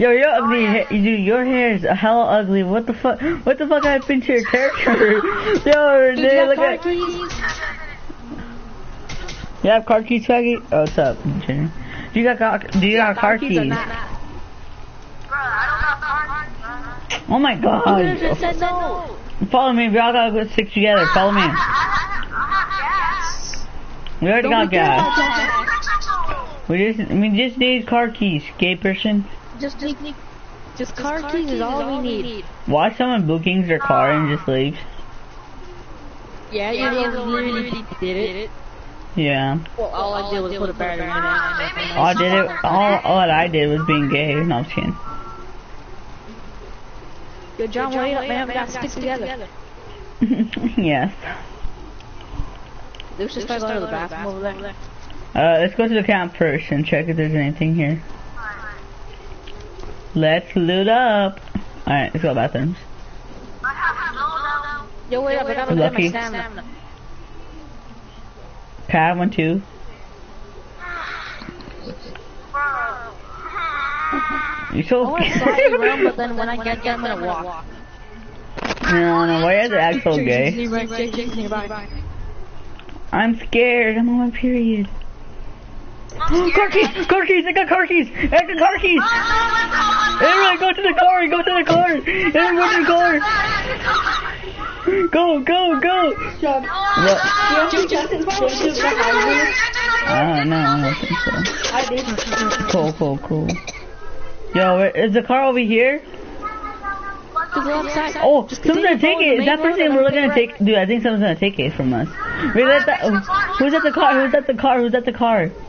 Yo, you're ugly. ha- Dude, your hair is hella ugly. What the fuck? What the fuck happened to your character? [LAUGHS] Yo, Dude, dude, you look at. keys? [LAUGHS] You have car keys, Swaggy? Oh, what's up? Junior? Do you got car? Do you got car or keys? Bro, I don't have cars. Oh my You god! just said no. Follow me. We all gotta go stick together. Follow me. I have, I have gas. We already got Don't be gas. We just we just need car keys. Gay person. Just need, just car keys is all we need. Watch someone bookings their car and just leaves. Yeah, you literally did it. Yeah. Well, all I did was put a battery in it. All I did it. All all I did was being gay. No, I'm just kidding. Yo, John, wait up, man. We gotta stick together. yes. Let's just go to the bathroom over there. Uh, let's go to the camp first and check if there's anything here. Let's loot up. Alright, let's go bathrooms. I have no, no. Yo, wait up. I gotta get my Lucky. stamina. I have one too? You're so I wanna slide you but then when I get there, I'm gonna walk. No, no, why are they act so gay? I'm scared. I'm on my period. Car keys! Car keys! I got car keys! I got car keys! Everyone go to the car! Go to the car! Everyone go to the car! Go, go, go! What? I don't know. I think so. Cool, cool, cool. Yo, is the car over here? Oh, someone's gonna take it. Is that person we're gonna then take? Dude, I think someone's gonna take it from us. Wait, let that. Who's at the car? Who's at the car? Who's at the car? Me, me, me, me.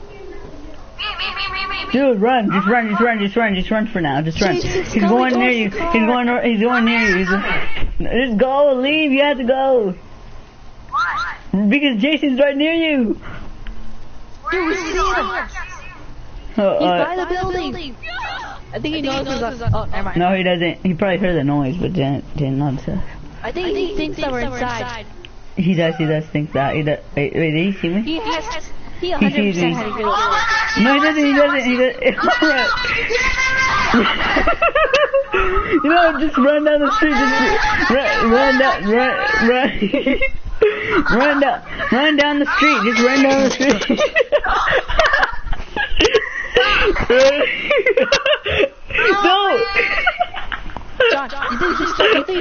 Dude, run! Just run! Just run! Just run! Just run for now! Just run! Jesus, He's going near you! He's going! He's going near you! He's, just go! Leave! You have to go Why? because Jason's right near you. Dude, we see him. Uh, He's uh, by the building. I think he knows a. Oh, never mind. no, he doesn't. He probably heard the noise, but didn't didn't notice it. I think he thinks that we're inside. He does. He does think that. He does. Wait, wait, did he see me? He has. He He 100% me. had to do it. No, he doesn't. He doesn't. He doesn't. [LAUGHS] [LAUGHS] you know, just run down the street. Just run, run down, run, run, [LAUGHS] run down, run down the street. Just run down the street. no. John, you think you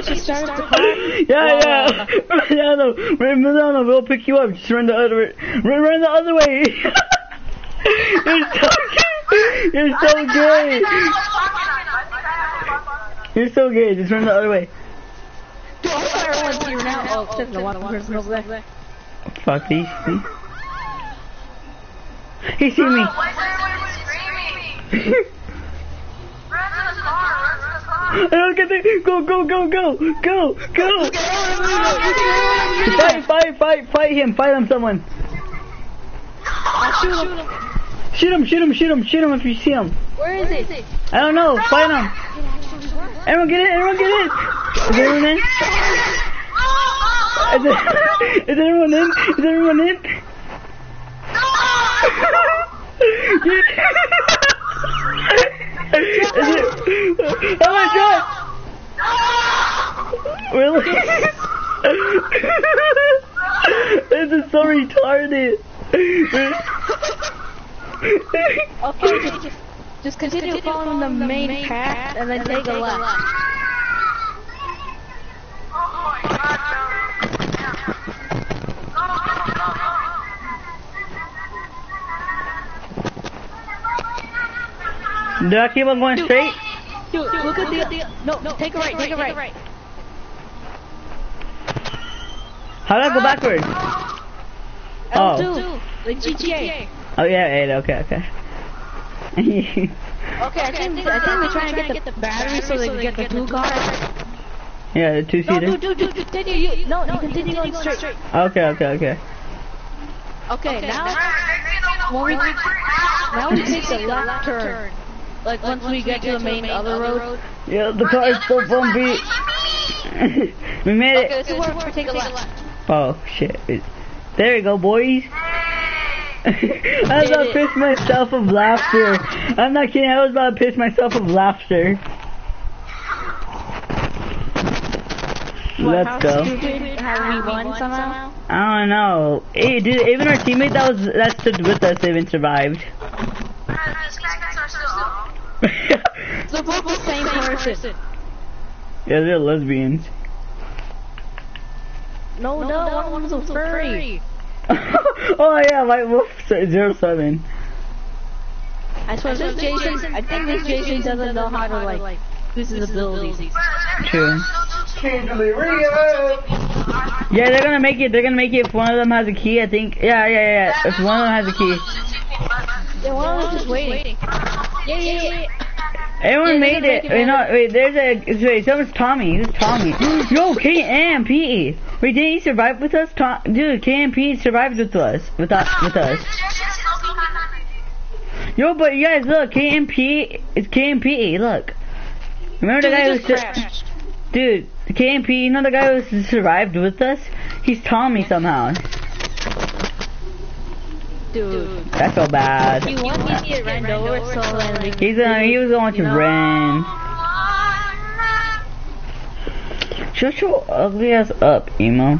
should start, you think you should start the car? [LAUGHS] Yeah, yeah. Run down the, run down we'll pick you up. Just run the other. Run, run the other way. [LAUGHS] You're so [LAUGHS] gay. You're so gay. You're so gay. Just run the other way. Dude, I thought everyone's here now. Oh, except the one person over there. Fuck these. He see me. Run to the car. I don't get the go go go go go go. Fight fight fight fight him fight him someone. I'll shoot him. Shoot him shoot him shoot him shoot him if you see him. Where is it? I don't know. Fight him. Everyone get in. Everyone get in. Is everyone in? Is, it, [LAUGHS] is everyone in? Is everyone in? is [LAUGHS] it? Oh my god! Really? [LAUGHS] this is so retarded. Okay, just, just, just continue following the main path and then take a left. Oh my god, Do I keep on going straight? Dude, look at the, no, no, take a right, take a right. How do I go backwards? Oh. L2, like GTA. Oh yeah, eight. Okay, okay. [LAUGHS] Okay, I think, I think they're trying to get the battery so they can get the two cars. yeah, the two No, dude, dude, dude, continue, you, no, you continue going straight. Okay, okay, okay. Okay, now, when we, now we take the left turn. Like once we get to the main other road. Yeah, the car is [LAUGHS] so bumpy. we made Okay, it. this is where we take a left. Oh shit! There you go, boys. [LAUGHS] I was about to piss myself of laughter. I'm not kidding. I was about to piss myself of laughter. What, Let's go. Stupid? How we won somehow? I don't know. Hey, dude, even our teammate that was that stood with us they even survived. They're both the same person. yeah, they're lesbians. No, no, one of them's a furry. [LAUGHS] oh yeah, White Wolf zero seven. I swear, this Jason, I think this Jason doesn't know how to like use his abilities. True. Yeah, they're gonna make it. They're gonna make it if one of them has a key. I think. Yeah, yeah, yeah. yeah. If one of them has a key. Yeah, one of them's just waiting. Yeah, yeah, yeah. Everyone made it. Wait, no, wait. There's a. Wait, someone's Tommy. Who's Tommy? [GASPS] Yo, K and P. Wait, didn't he survive with us? Tom, dude, K and P survived with us. With us. With us. Yo, but you guys look. K and P. It's K and P. Look. Remember the guy who crashed. Dude, K and P. You know the guy who survived with us? He's Tommy somehow. Dude. I feel bad. He want me to get ran over so then we He's uh, gonna. He was going to You know? Ren. Shut your ugly ass up, emo.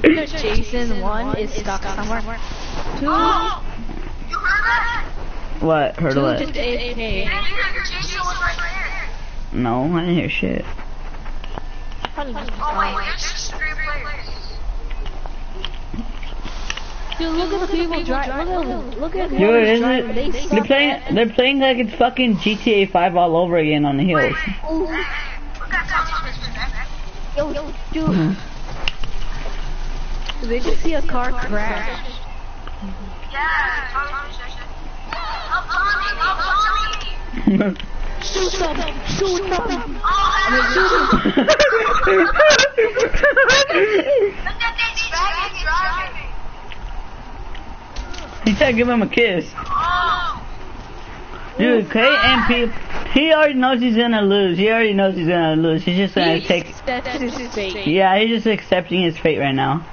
Because [LAUGHS] Jason one is stuck somewhere. Two, You heard that? what? Heard two what? just AFK. Jason right. No, I didn't hear shit. Probably oh, just- Oh wait, there's just three players. Dude, look at the people driving. Look at look at Dude, isn't driving. it? They They're suck playing. They're playing like it's fucking GTA 5 all over again on the hills. Look got Tommy's respect. Yo, yo, dude. Did they just see a car crash? Yeah, Tommy's respect. Help Tommy, help Tommy. Shoot them! Shoot them! Oh, [LAUGHS] look at this faggot driving. He tried to give him a kiss. Dude, Oh. Dude, KMP, he already knows he's gonna lose. He already knows he's gonna lose. He's just gonna take. His fate. Yeah, he's just accepting his fate right now.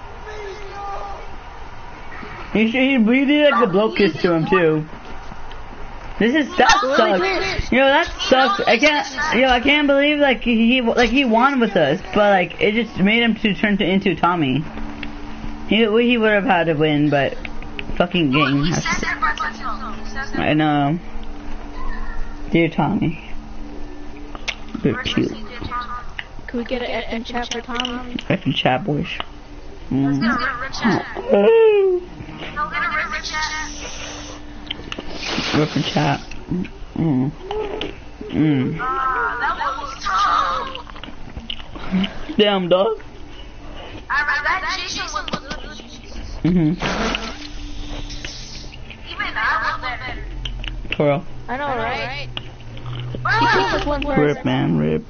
He should, he, we did like the blow kiss to him too. This is that sucks. You know that sucks. I can't. Yo, I can't believe like he he- like he won with us, but like it just made him to turn to, into Tommy. He he would have had to win, but fucking game. He has- says that by himself. He says that. I know. Dear Tommy. You're cute. Can we get an F in chat for Tommy? Fucking chat boys. Let's Mm. get a rip chat. Oh. Go get a rip chat. Chat. Mm. Mm. Ah, that one was tough. Damn dog. Alright, that Jason was good. Mhm. Even I was better. For real. I know, right? He Well, killed one person. Rip man, rip.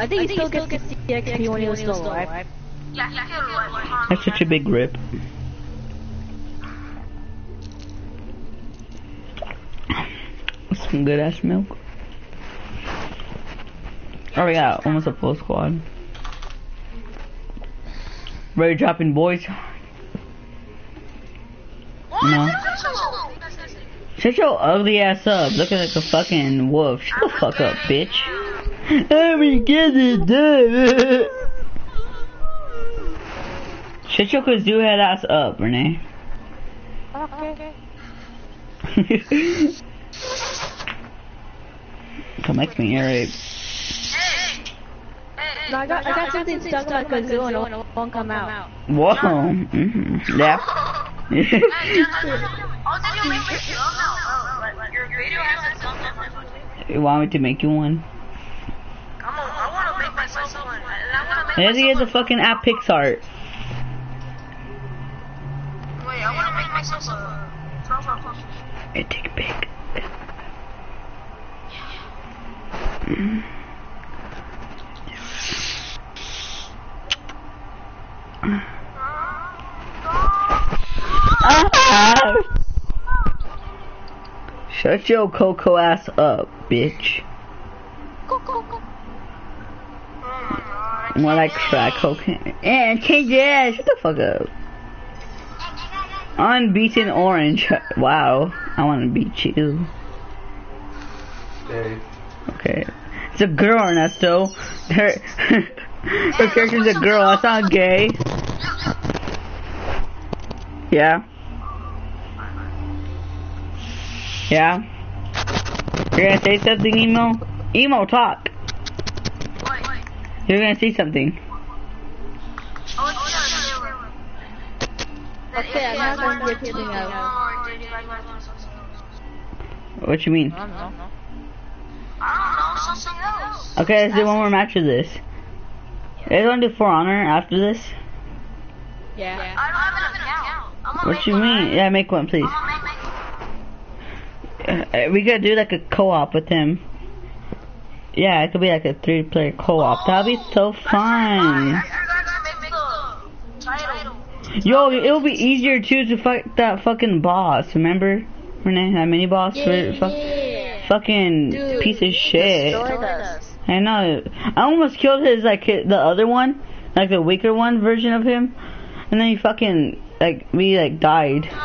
I think he still gets the XP when he was still alive. yeah, he That's such a big rip. Some good ass milk. Oh, we got almost a full squad. Ready dropping boys? No. Shut your ugly ass up. Looking like a fucking wolf. Shut the fuck up, bitch. Let me get it done. Shut your kazoo head ass up, Renee. Okay. [LAUGHS] Come make me irate. No, I got, I got something stuck in my kazoo and it won't come out. Whoa. Mm-hmm. Yeah. [LAUGHS] You want me to make you one? I'm a, I want to make myself one. And I want to make to get the fucking app PicsArt. Wait, I myself a. It take big. Ah! Shut your cocoa ass up, bitch. More like crack cocaine. And change your ass. Shut the fuck up. Unbeaten orange. Wow. I want to beat you. Hey. Okay. It's a girl, Ernesto. Her, [LAUGHS] her character's a girl. That's not gay. Yeah. Yeah. You're gonna say something, emo? Emo, talk. Wait, wait. You're gonna say something. Oh, it's Okay, I'm not gonna get anything out. What you mean? I don't know. I don't know, something else. Okay, let's do one more match of this. You guys wanna do For Honor after this? Yeah. I don't have an account. What you one. mean? Yeah, make one, please. I'm gonna make, make Uh, we could do like a co-op with him. Yeah, it could be like a three-player co-op. That'd be so fun. I forgot to make the title. Yo, it'll be easier too to fight that fucking boss. Remember, Renee, that mini boss? Yeah, Fuck- yeah. Fucking Dude, piece of shit. I know. I almost killed his like the other one, like the weaker one version of him, and then he fucking like we like died. Wait, I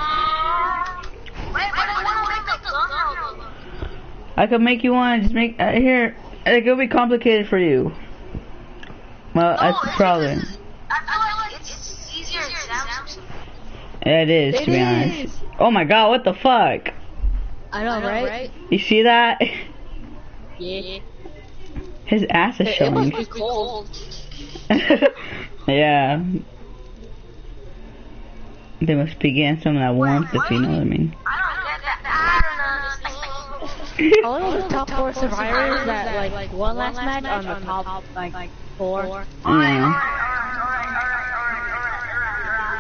want to make the thumbnail. I could make you one. Just make uh, here. Like it'll be complicated for you. Well, that's it's probably. because I feel like it's easier exams. Yeah, it is to It be honest. Oh my god, what the fuck? I know, right? You see that? [LAUGHS] Yeah. His ass is It showing. must be cold. [LAUGHS] yeah. They must be getting some of that warmth, if you know what I mean. I don't get that. I don't understand. All of the top four survivors that like won last match on the top like four. Yeah.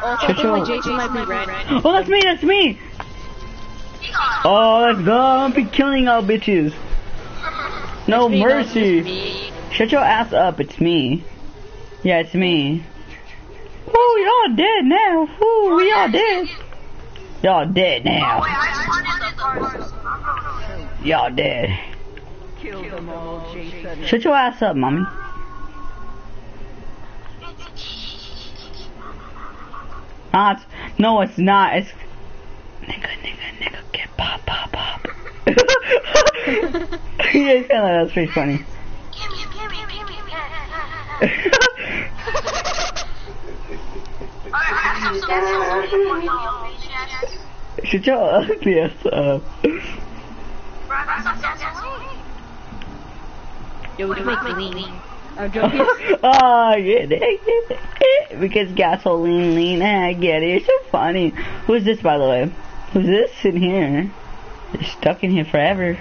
Also, Shut your- Jason might be red. Oh, that's me, that's me! Oh, let's go, I'll be killing all bitches. No mercy. me. Shut your ass up, it's me. Yeah, it's me. Woo, y'all dead now. Woo, we all dead. Y'all dead now. Y'all dead. Shut your ass up, mommy. Not, no, it's not. It's nigga, nigga, nigga, get pop, pop, pop. yeah, it's kind of that's pretty funny. Shut your ugly ass up. Yo, we can make lean. I'm joking. oh, yeah, because gasoline lean. I get it. It's so funny. Who's this, by the way? Who's this in here? They're stuck in here forever.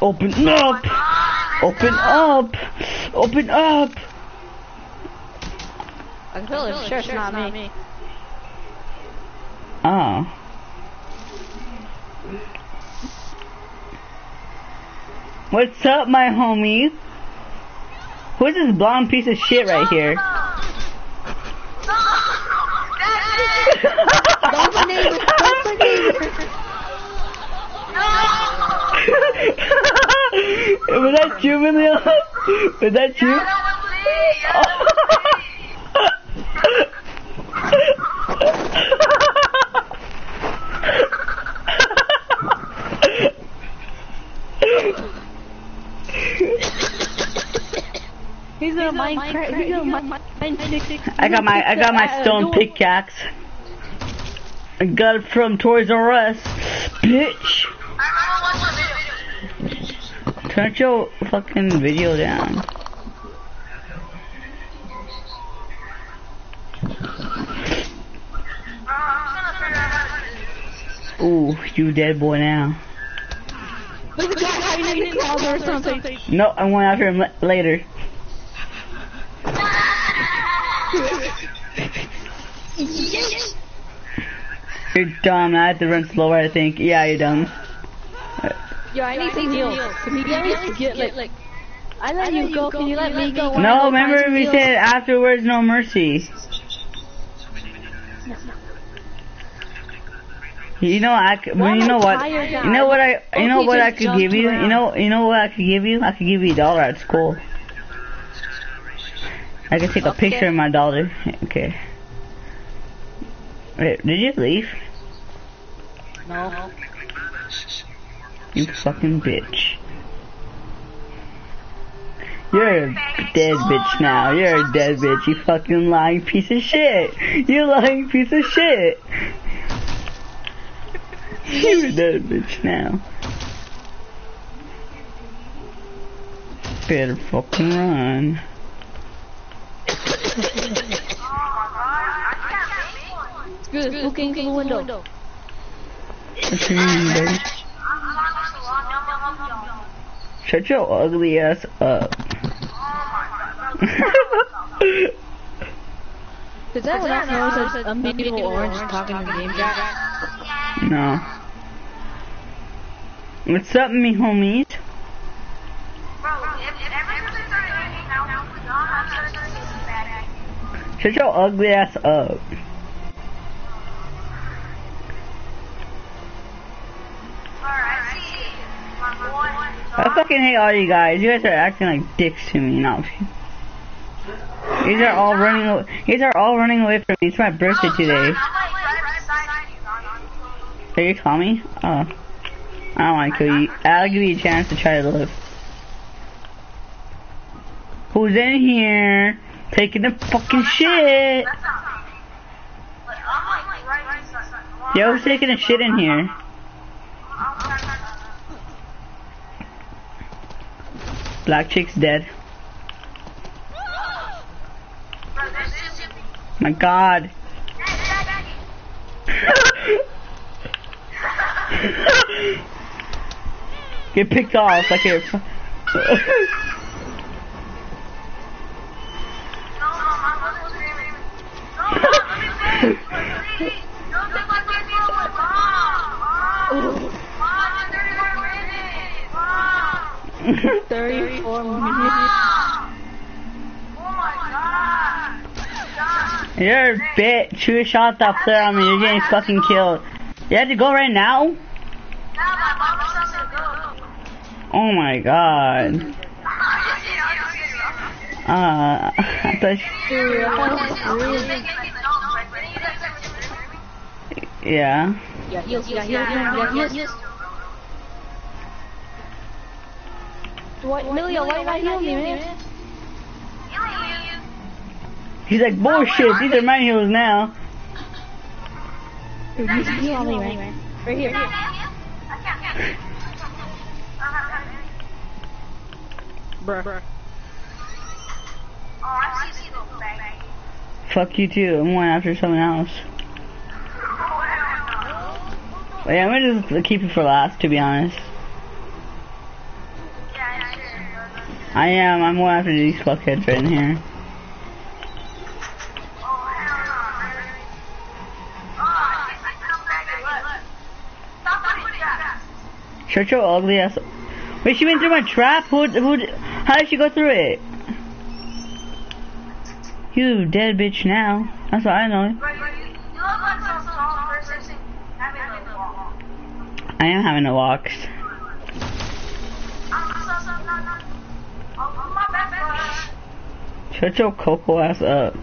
Open up! Open up! Open up! I can tell it's sure it's not me. Oh. What's up, my homies? Who's this blonde piece of shit right here? [LAUGHS] Don't put neighbors. Don't put neighbors. [LAUGHS] Was that you, Emilio? Was that you? He's gonna Minecraft. He's gonna mine I got my I got my stone pickaxe. I got it from Toys R Us, bitch. Turn your fucking video down. Ooh, you dead boy now. Look at that. How you need or something. No, I'm going after him la- later. You're dumb. I have to run slower. I think. Yeah, you're dumb. Yo, I need some heals. Can you at least get like? I let you go. Can you let me go? No, remember we said afterwards, no mercy. You know I could, well, you know what? You know what I, you know what I could give you? You know, you know what I could give you? I could give you a dollar at school. I could take a Okay. picture of my dollar. Okay. Wait, did you leave? No. You fucking bitch. You're a dead bitch now. You're a dead bitch. You fucking lying piece of shit. You lying piece of shit. You're a dead bitch now. Better fucking run. Screw this. Who came through the window? What you mean, baby? Shut your ugly ass up. Did that not know says unbeatable orange talking to game chat? [LAUGHS] no. What's up, me homies? Shut your ugly ass up. I fucking hate all you guys. You guys are acting like dicks to me. No. These are all running. These are all running away from me. It's my birthday today. Are you Tommy? Oh. I don't want to kill you. I'll give you a chance to try to live. Who's in here? Taking the fucking shit. Yo, who's taking a shit in here? Black chick's dead. My god. get picked off like you're. No, Mom, I'm not screaming. No, Mom, let me finish. Please. Don't take my kid forward, Mom. Mom. Mom, you're 34 minutes. Mom. [LAUGHS] 34 minutes. Mom. Oh my god. God. You're a bitch. You shot that flare on me. You're getting fucking killed. You had to go right now? Oh my god. Uh, [LAUGHS] I thought. you- I really... Yeah. What, Amelia, why you not healing me, man? He's like bullshit. These are my heels now. Dude, you heal me, man. Right here. Bruh. Fuck you too. I'm going after someone else. Wait, I'm gonna just keep it for last, to be honest. I am. I'm going after these fuckheads right in here. Shut your ugly ass. Wait, she went through my trap. Who? Who? How did she go through it? You dead bitch now. That's what I know. I am having a walks. Shut your cocoa ass up.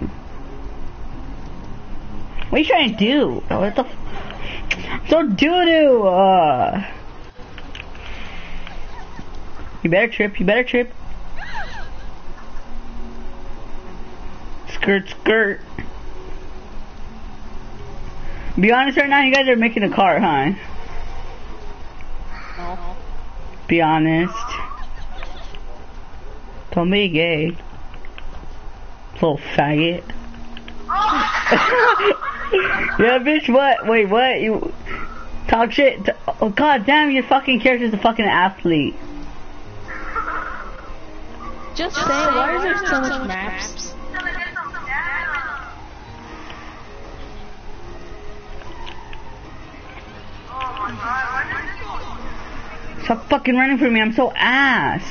What are you trying to do? What the? F- so doo doo. Uh. You better trip. You better trip. Skirt, skirt. Be honest right now, you guys are making a car, huh? Be honest. Don't be gay. Little faggot. [LAUGHS] yeah, bitch, what? Wait, what? You talk shit? Oh, god damn, your fucking character's a fucking athlete. Just say, why is there so much maps? Stop fucking running from me, I'm so ass.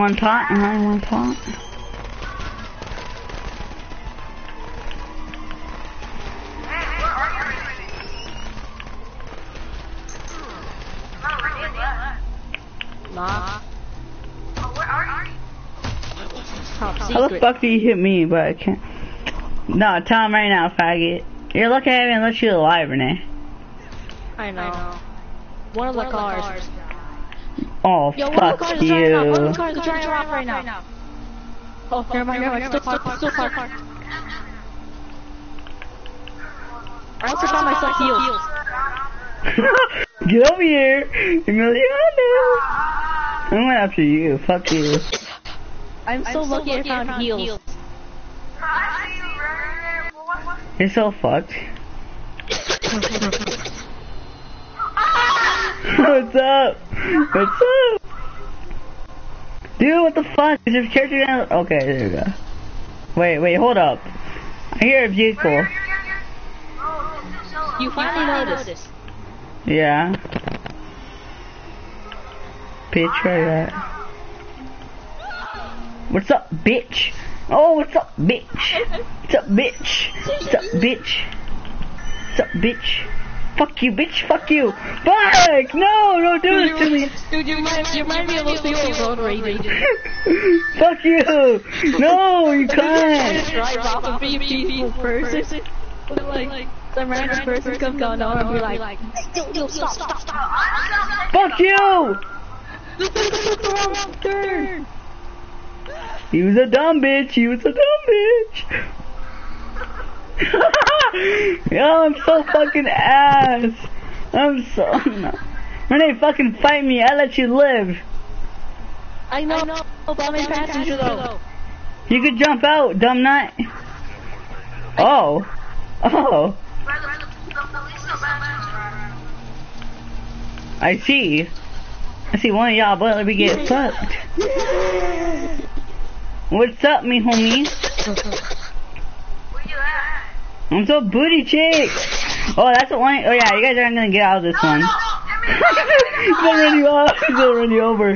You pot and talk? I want to talk. Nah. How the fuck do you hit me, but I can't? No, tell him right now, faggot. You're lucky I haven't let you alive, Renee. I know. One of the cars. Oh, Yo, one of the fuck cars is driving off. One of the you. is driving off right now. Oh, never mind, never mind. Still parked, still parked. I also found myself heals. [LAUGHS] Get over here, Emiliano. Oh, I'm going after you. Fuck you. I'm so lucky I found heals. You're so fucked. [LAUGHS] What's up? What's up? Dude, what the fuck? Is your character down? Okay, there we go. Wait, wait, hold up. I hear a vehicle. You finally noticed. This. Yeah. Bitch, where you at? What's up, bitch? Oh, what's up, bitch? What's up, bitch? What's up, bitch? What's up, bitch? Fuck you, bitch, fuck you. Fuck! No, don't do this to me. Dude, you remind, you remind me of those people with road rage. [LAUGHS] Fuck you! No, you can't! just drive off and a peaceful person. But like, some random person comes down and be like, yo, yo, stop, stop, stop. Fuck you! Turn. [LAUGHS] He was a dumb bitch. He was a dumb bitch. [LAUGHS] Yo, I'm so fucking ass. I'm so. No. Renee, fucking fight me. I let you live. I know, but I'm in passenger though. You could jump out, dumb nut. Oh. Oh. I see. I see one of y'all, but let me get fucked. [LAUGHS] What's up, me homie? [LAUGHS] I'm so booty chick. Oh, that's the one. Oh yeah, you guys aren't gonna get out of this one. [LAUGHS] He's gonna run you off. He's gonna run you over.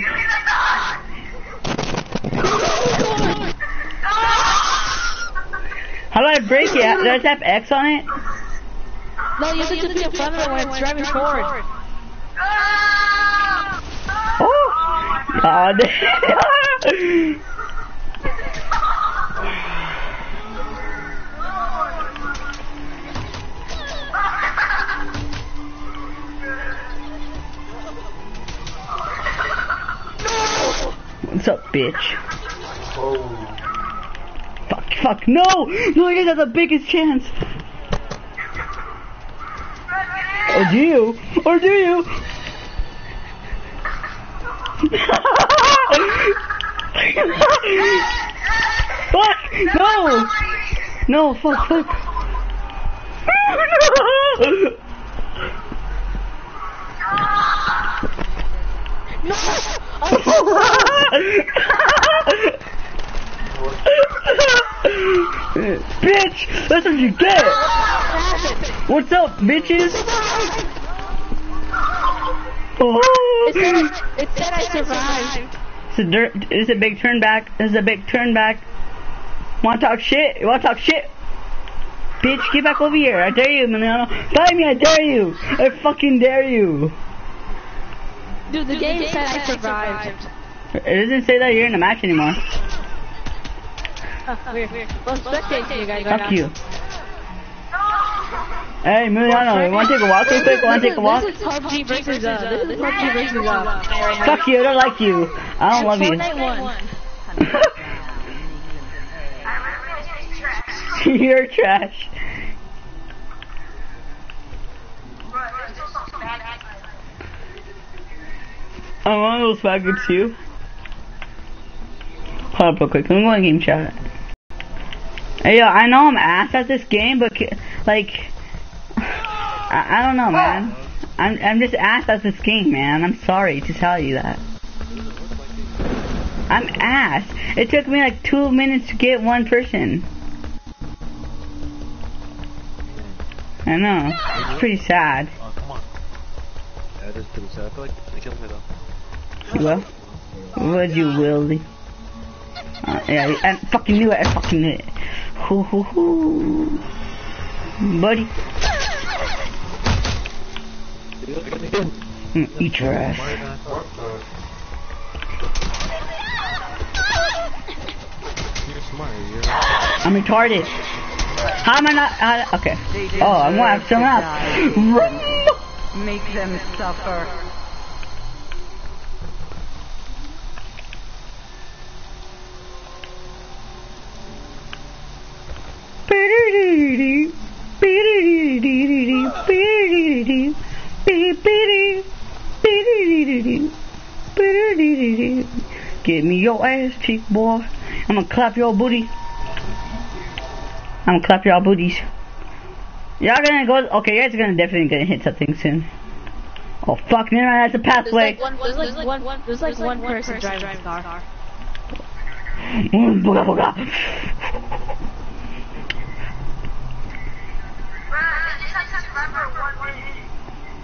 How do I break it? Did I tap X on it? No, you have to look in front of it when it's driving forward. Oh! [LAUGHS] oh God. What's up, bitch? Fuck, fuck, no! No, you have the biggest chance! Or do you? Or do you? fuck! No! No, fuck, fuck. no! Bitch! That's what you get! What's up, bitches? Oh. It said, I, it said I survived. It's a dirt. It's a big turn back. It's a big turn back. Want to talk shit? To talk shit? Bitch, get back over here. I dare you, Emiliano. Fight me, I dare you. I fucking dare you. Dude, the game said I survived. It doesn't say that you're in the match anymore. Weird. Well, I'm spectating you guys right Fuck now. you. Hey, Emiliano, you want to take a walk real quick? Want to take a walk? This is PUBG versus, uh, this is PUBG versus, uh, right now. Fuck you, I don't like you. I don't love you. Fortnite won. [LAUGHS] You're trash. I'm one of those faggots too. Hold up real quick, let me go in game chat. Hey yo, I know I'm ass at this game, but like, [SIGHS] I, I don't know man. I'm, I'm just ass at this game man, I'm sorry to tell you that. I'm ass. It took me like two minutes to get one person. I know. It's pretty sad. Sad. I feel like they killed me though. Well, would you, Willie? Uh, yeah, I fucking knew it. I fucking knew it. Hoo hoo hoo. Buddy. Mm, eat your ass. I'm retarded. How am I not? Uh, okay. Oh, I'm gonna have someone else. Make them suffer. Give me your ass cheek, boy. I'm gonna clap your booty. I'm gonna clap your booties. Y'all gonna go? Okay, you guys are gonna definitely gonna hit something soon. Oh fuck, never mind. That's a There's pathway. like one, there's like one, there's like one person driving the car. Mm, booga booga.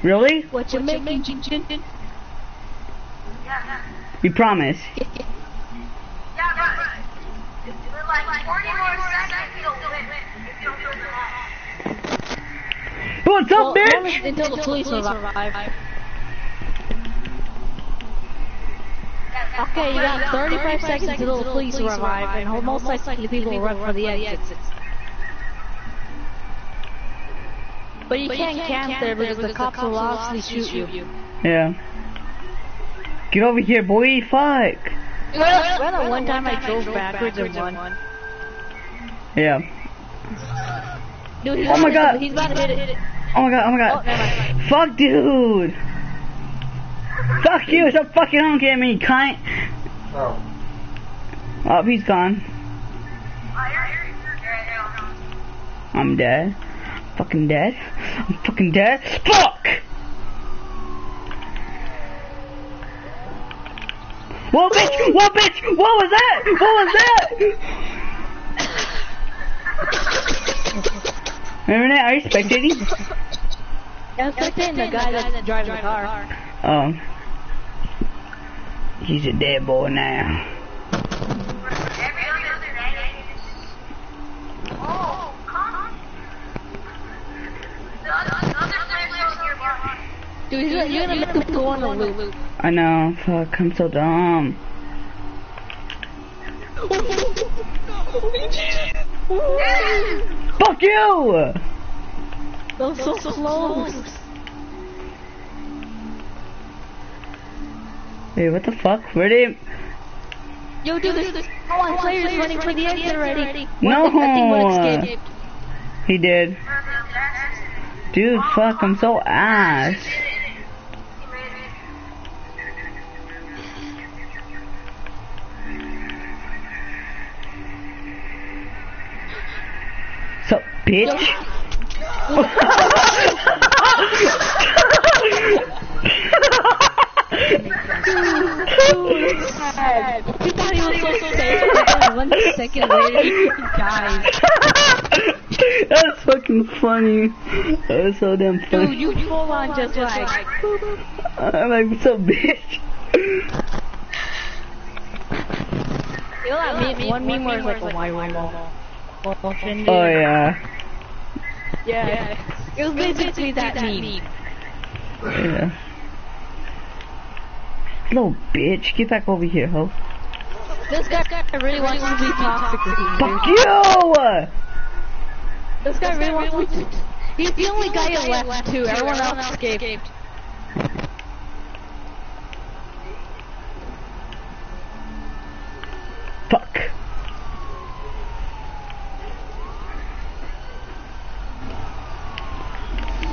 Really? What you making, Jin Jin? We promise. [LAUGHS] What's up, bitch? only until the police arrive. Okay, you got 35 seconds until the police arrive, and most likely people will run for the exits. But you can't camp there because the cops will obviously shoot you. Yeah. Get over here, boy. Fuck. Remember remember that one time I drove backwards and won? Yeah. Dude, he's Oh my God. He's about to hit it. Oh my god, oh my Oh, god. never mind. Fuck, dude. Fuck you, stop fucking honking at me, cunt. Oh. Oh, he's gone. Oh, you're, you're, you're dead. I'm dead. Fucking dead. I'm fucking dead. Fuck! Whoa, bitch! Whoa, bitch! What was that? What was that? [LAUGHS] Remember that? Are you spectating? I was expecting the guy that's driving the car. Oh. He's a dead boy now. Every other day. Oh, come. The other, the other place is nearby. Dude, you're gonna make him go on a loop. I know. Fuck, I'm so dumb. [LAUGHS] Fuck you! That was so close. Wait, what the fuck? Where did? Yo, dude, there's, there's oh, players running for the exit already. No. I think one escaped. He did. Dude, fuck, I'm so ass. Bitch. He thought he was so safe, and one second later, he dies. That's fucking funny. That was so damn Dude, funny. you full on just like, I'm like, so bitch. you know that meme, one meme where it's like, yeah. Yeah. It was basically that meme. Yeah. [SIGHS] Little bitch, get back over here, ho. This guy really wants to be toxic with you. Fuck you! This guy really wants to. He's the only guy left too. Everyone else escaped.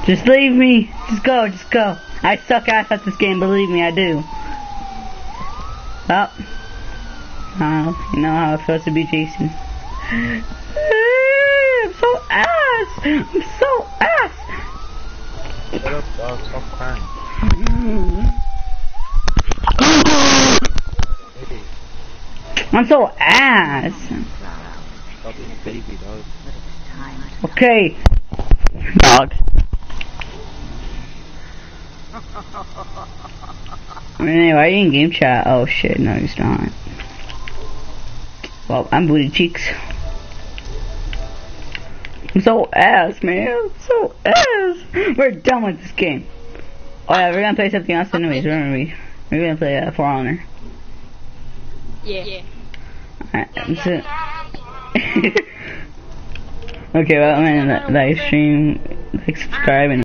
Just leave me. Just go, just go. I suck ass at this game, believe me, I do. Oh. Oh, you know how it feels to be Jason. [LAUGHS] I'm so ass! I'm so ass! Shut up, dog. Stop crying. I'm so ass! stop being baby, dog. Okay. Dog. Anyway, why are you in game chat? Oh shit, no he's not. Well, I'm booty cheeks. I'm so ass, man. I'm so ass. We're done with this game. Oh yeah, we're gonna play something else anyways, remember we? We're gonna play uh, For Honor. Yeah. Alright, that's it. [LAUGHS] okay, well, I'm gonna live stream, like, subscribe, and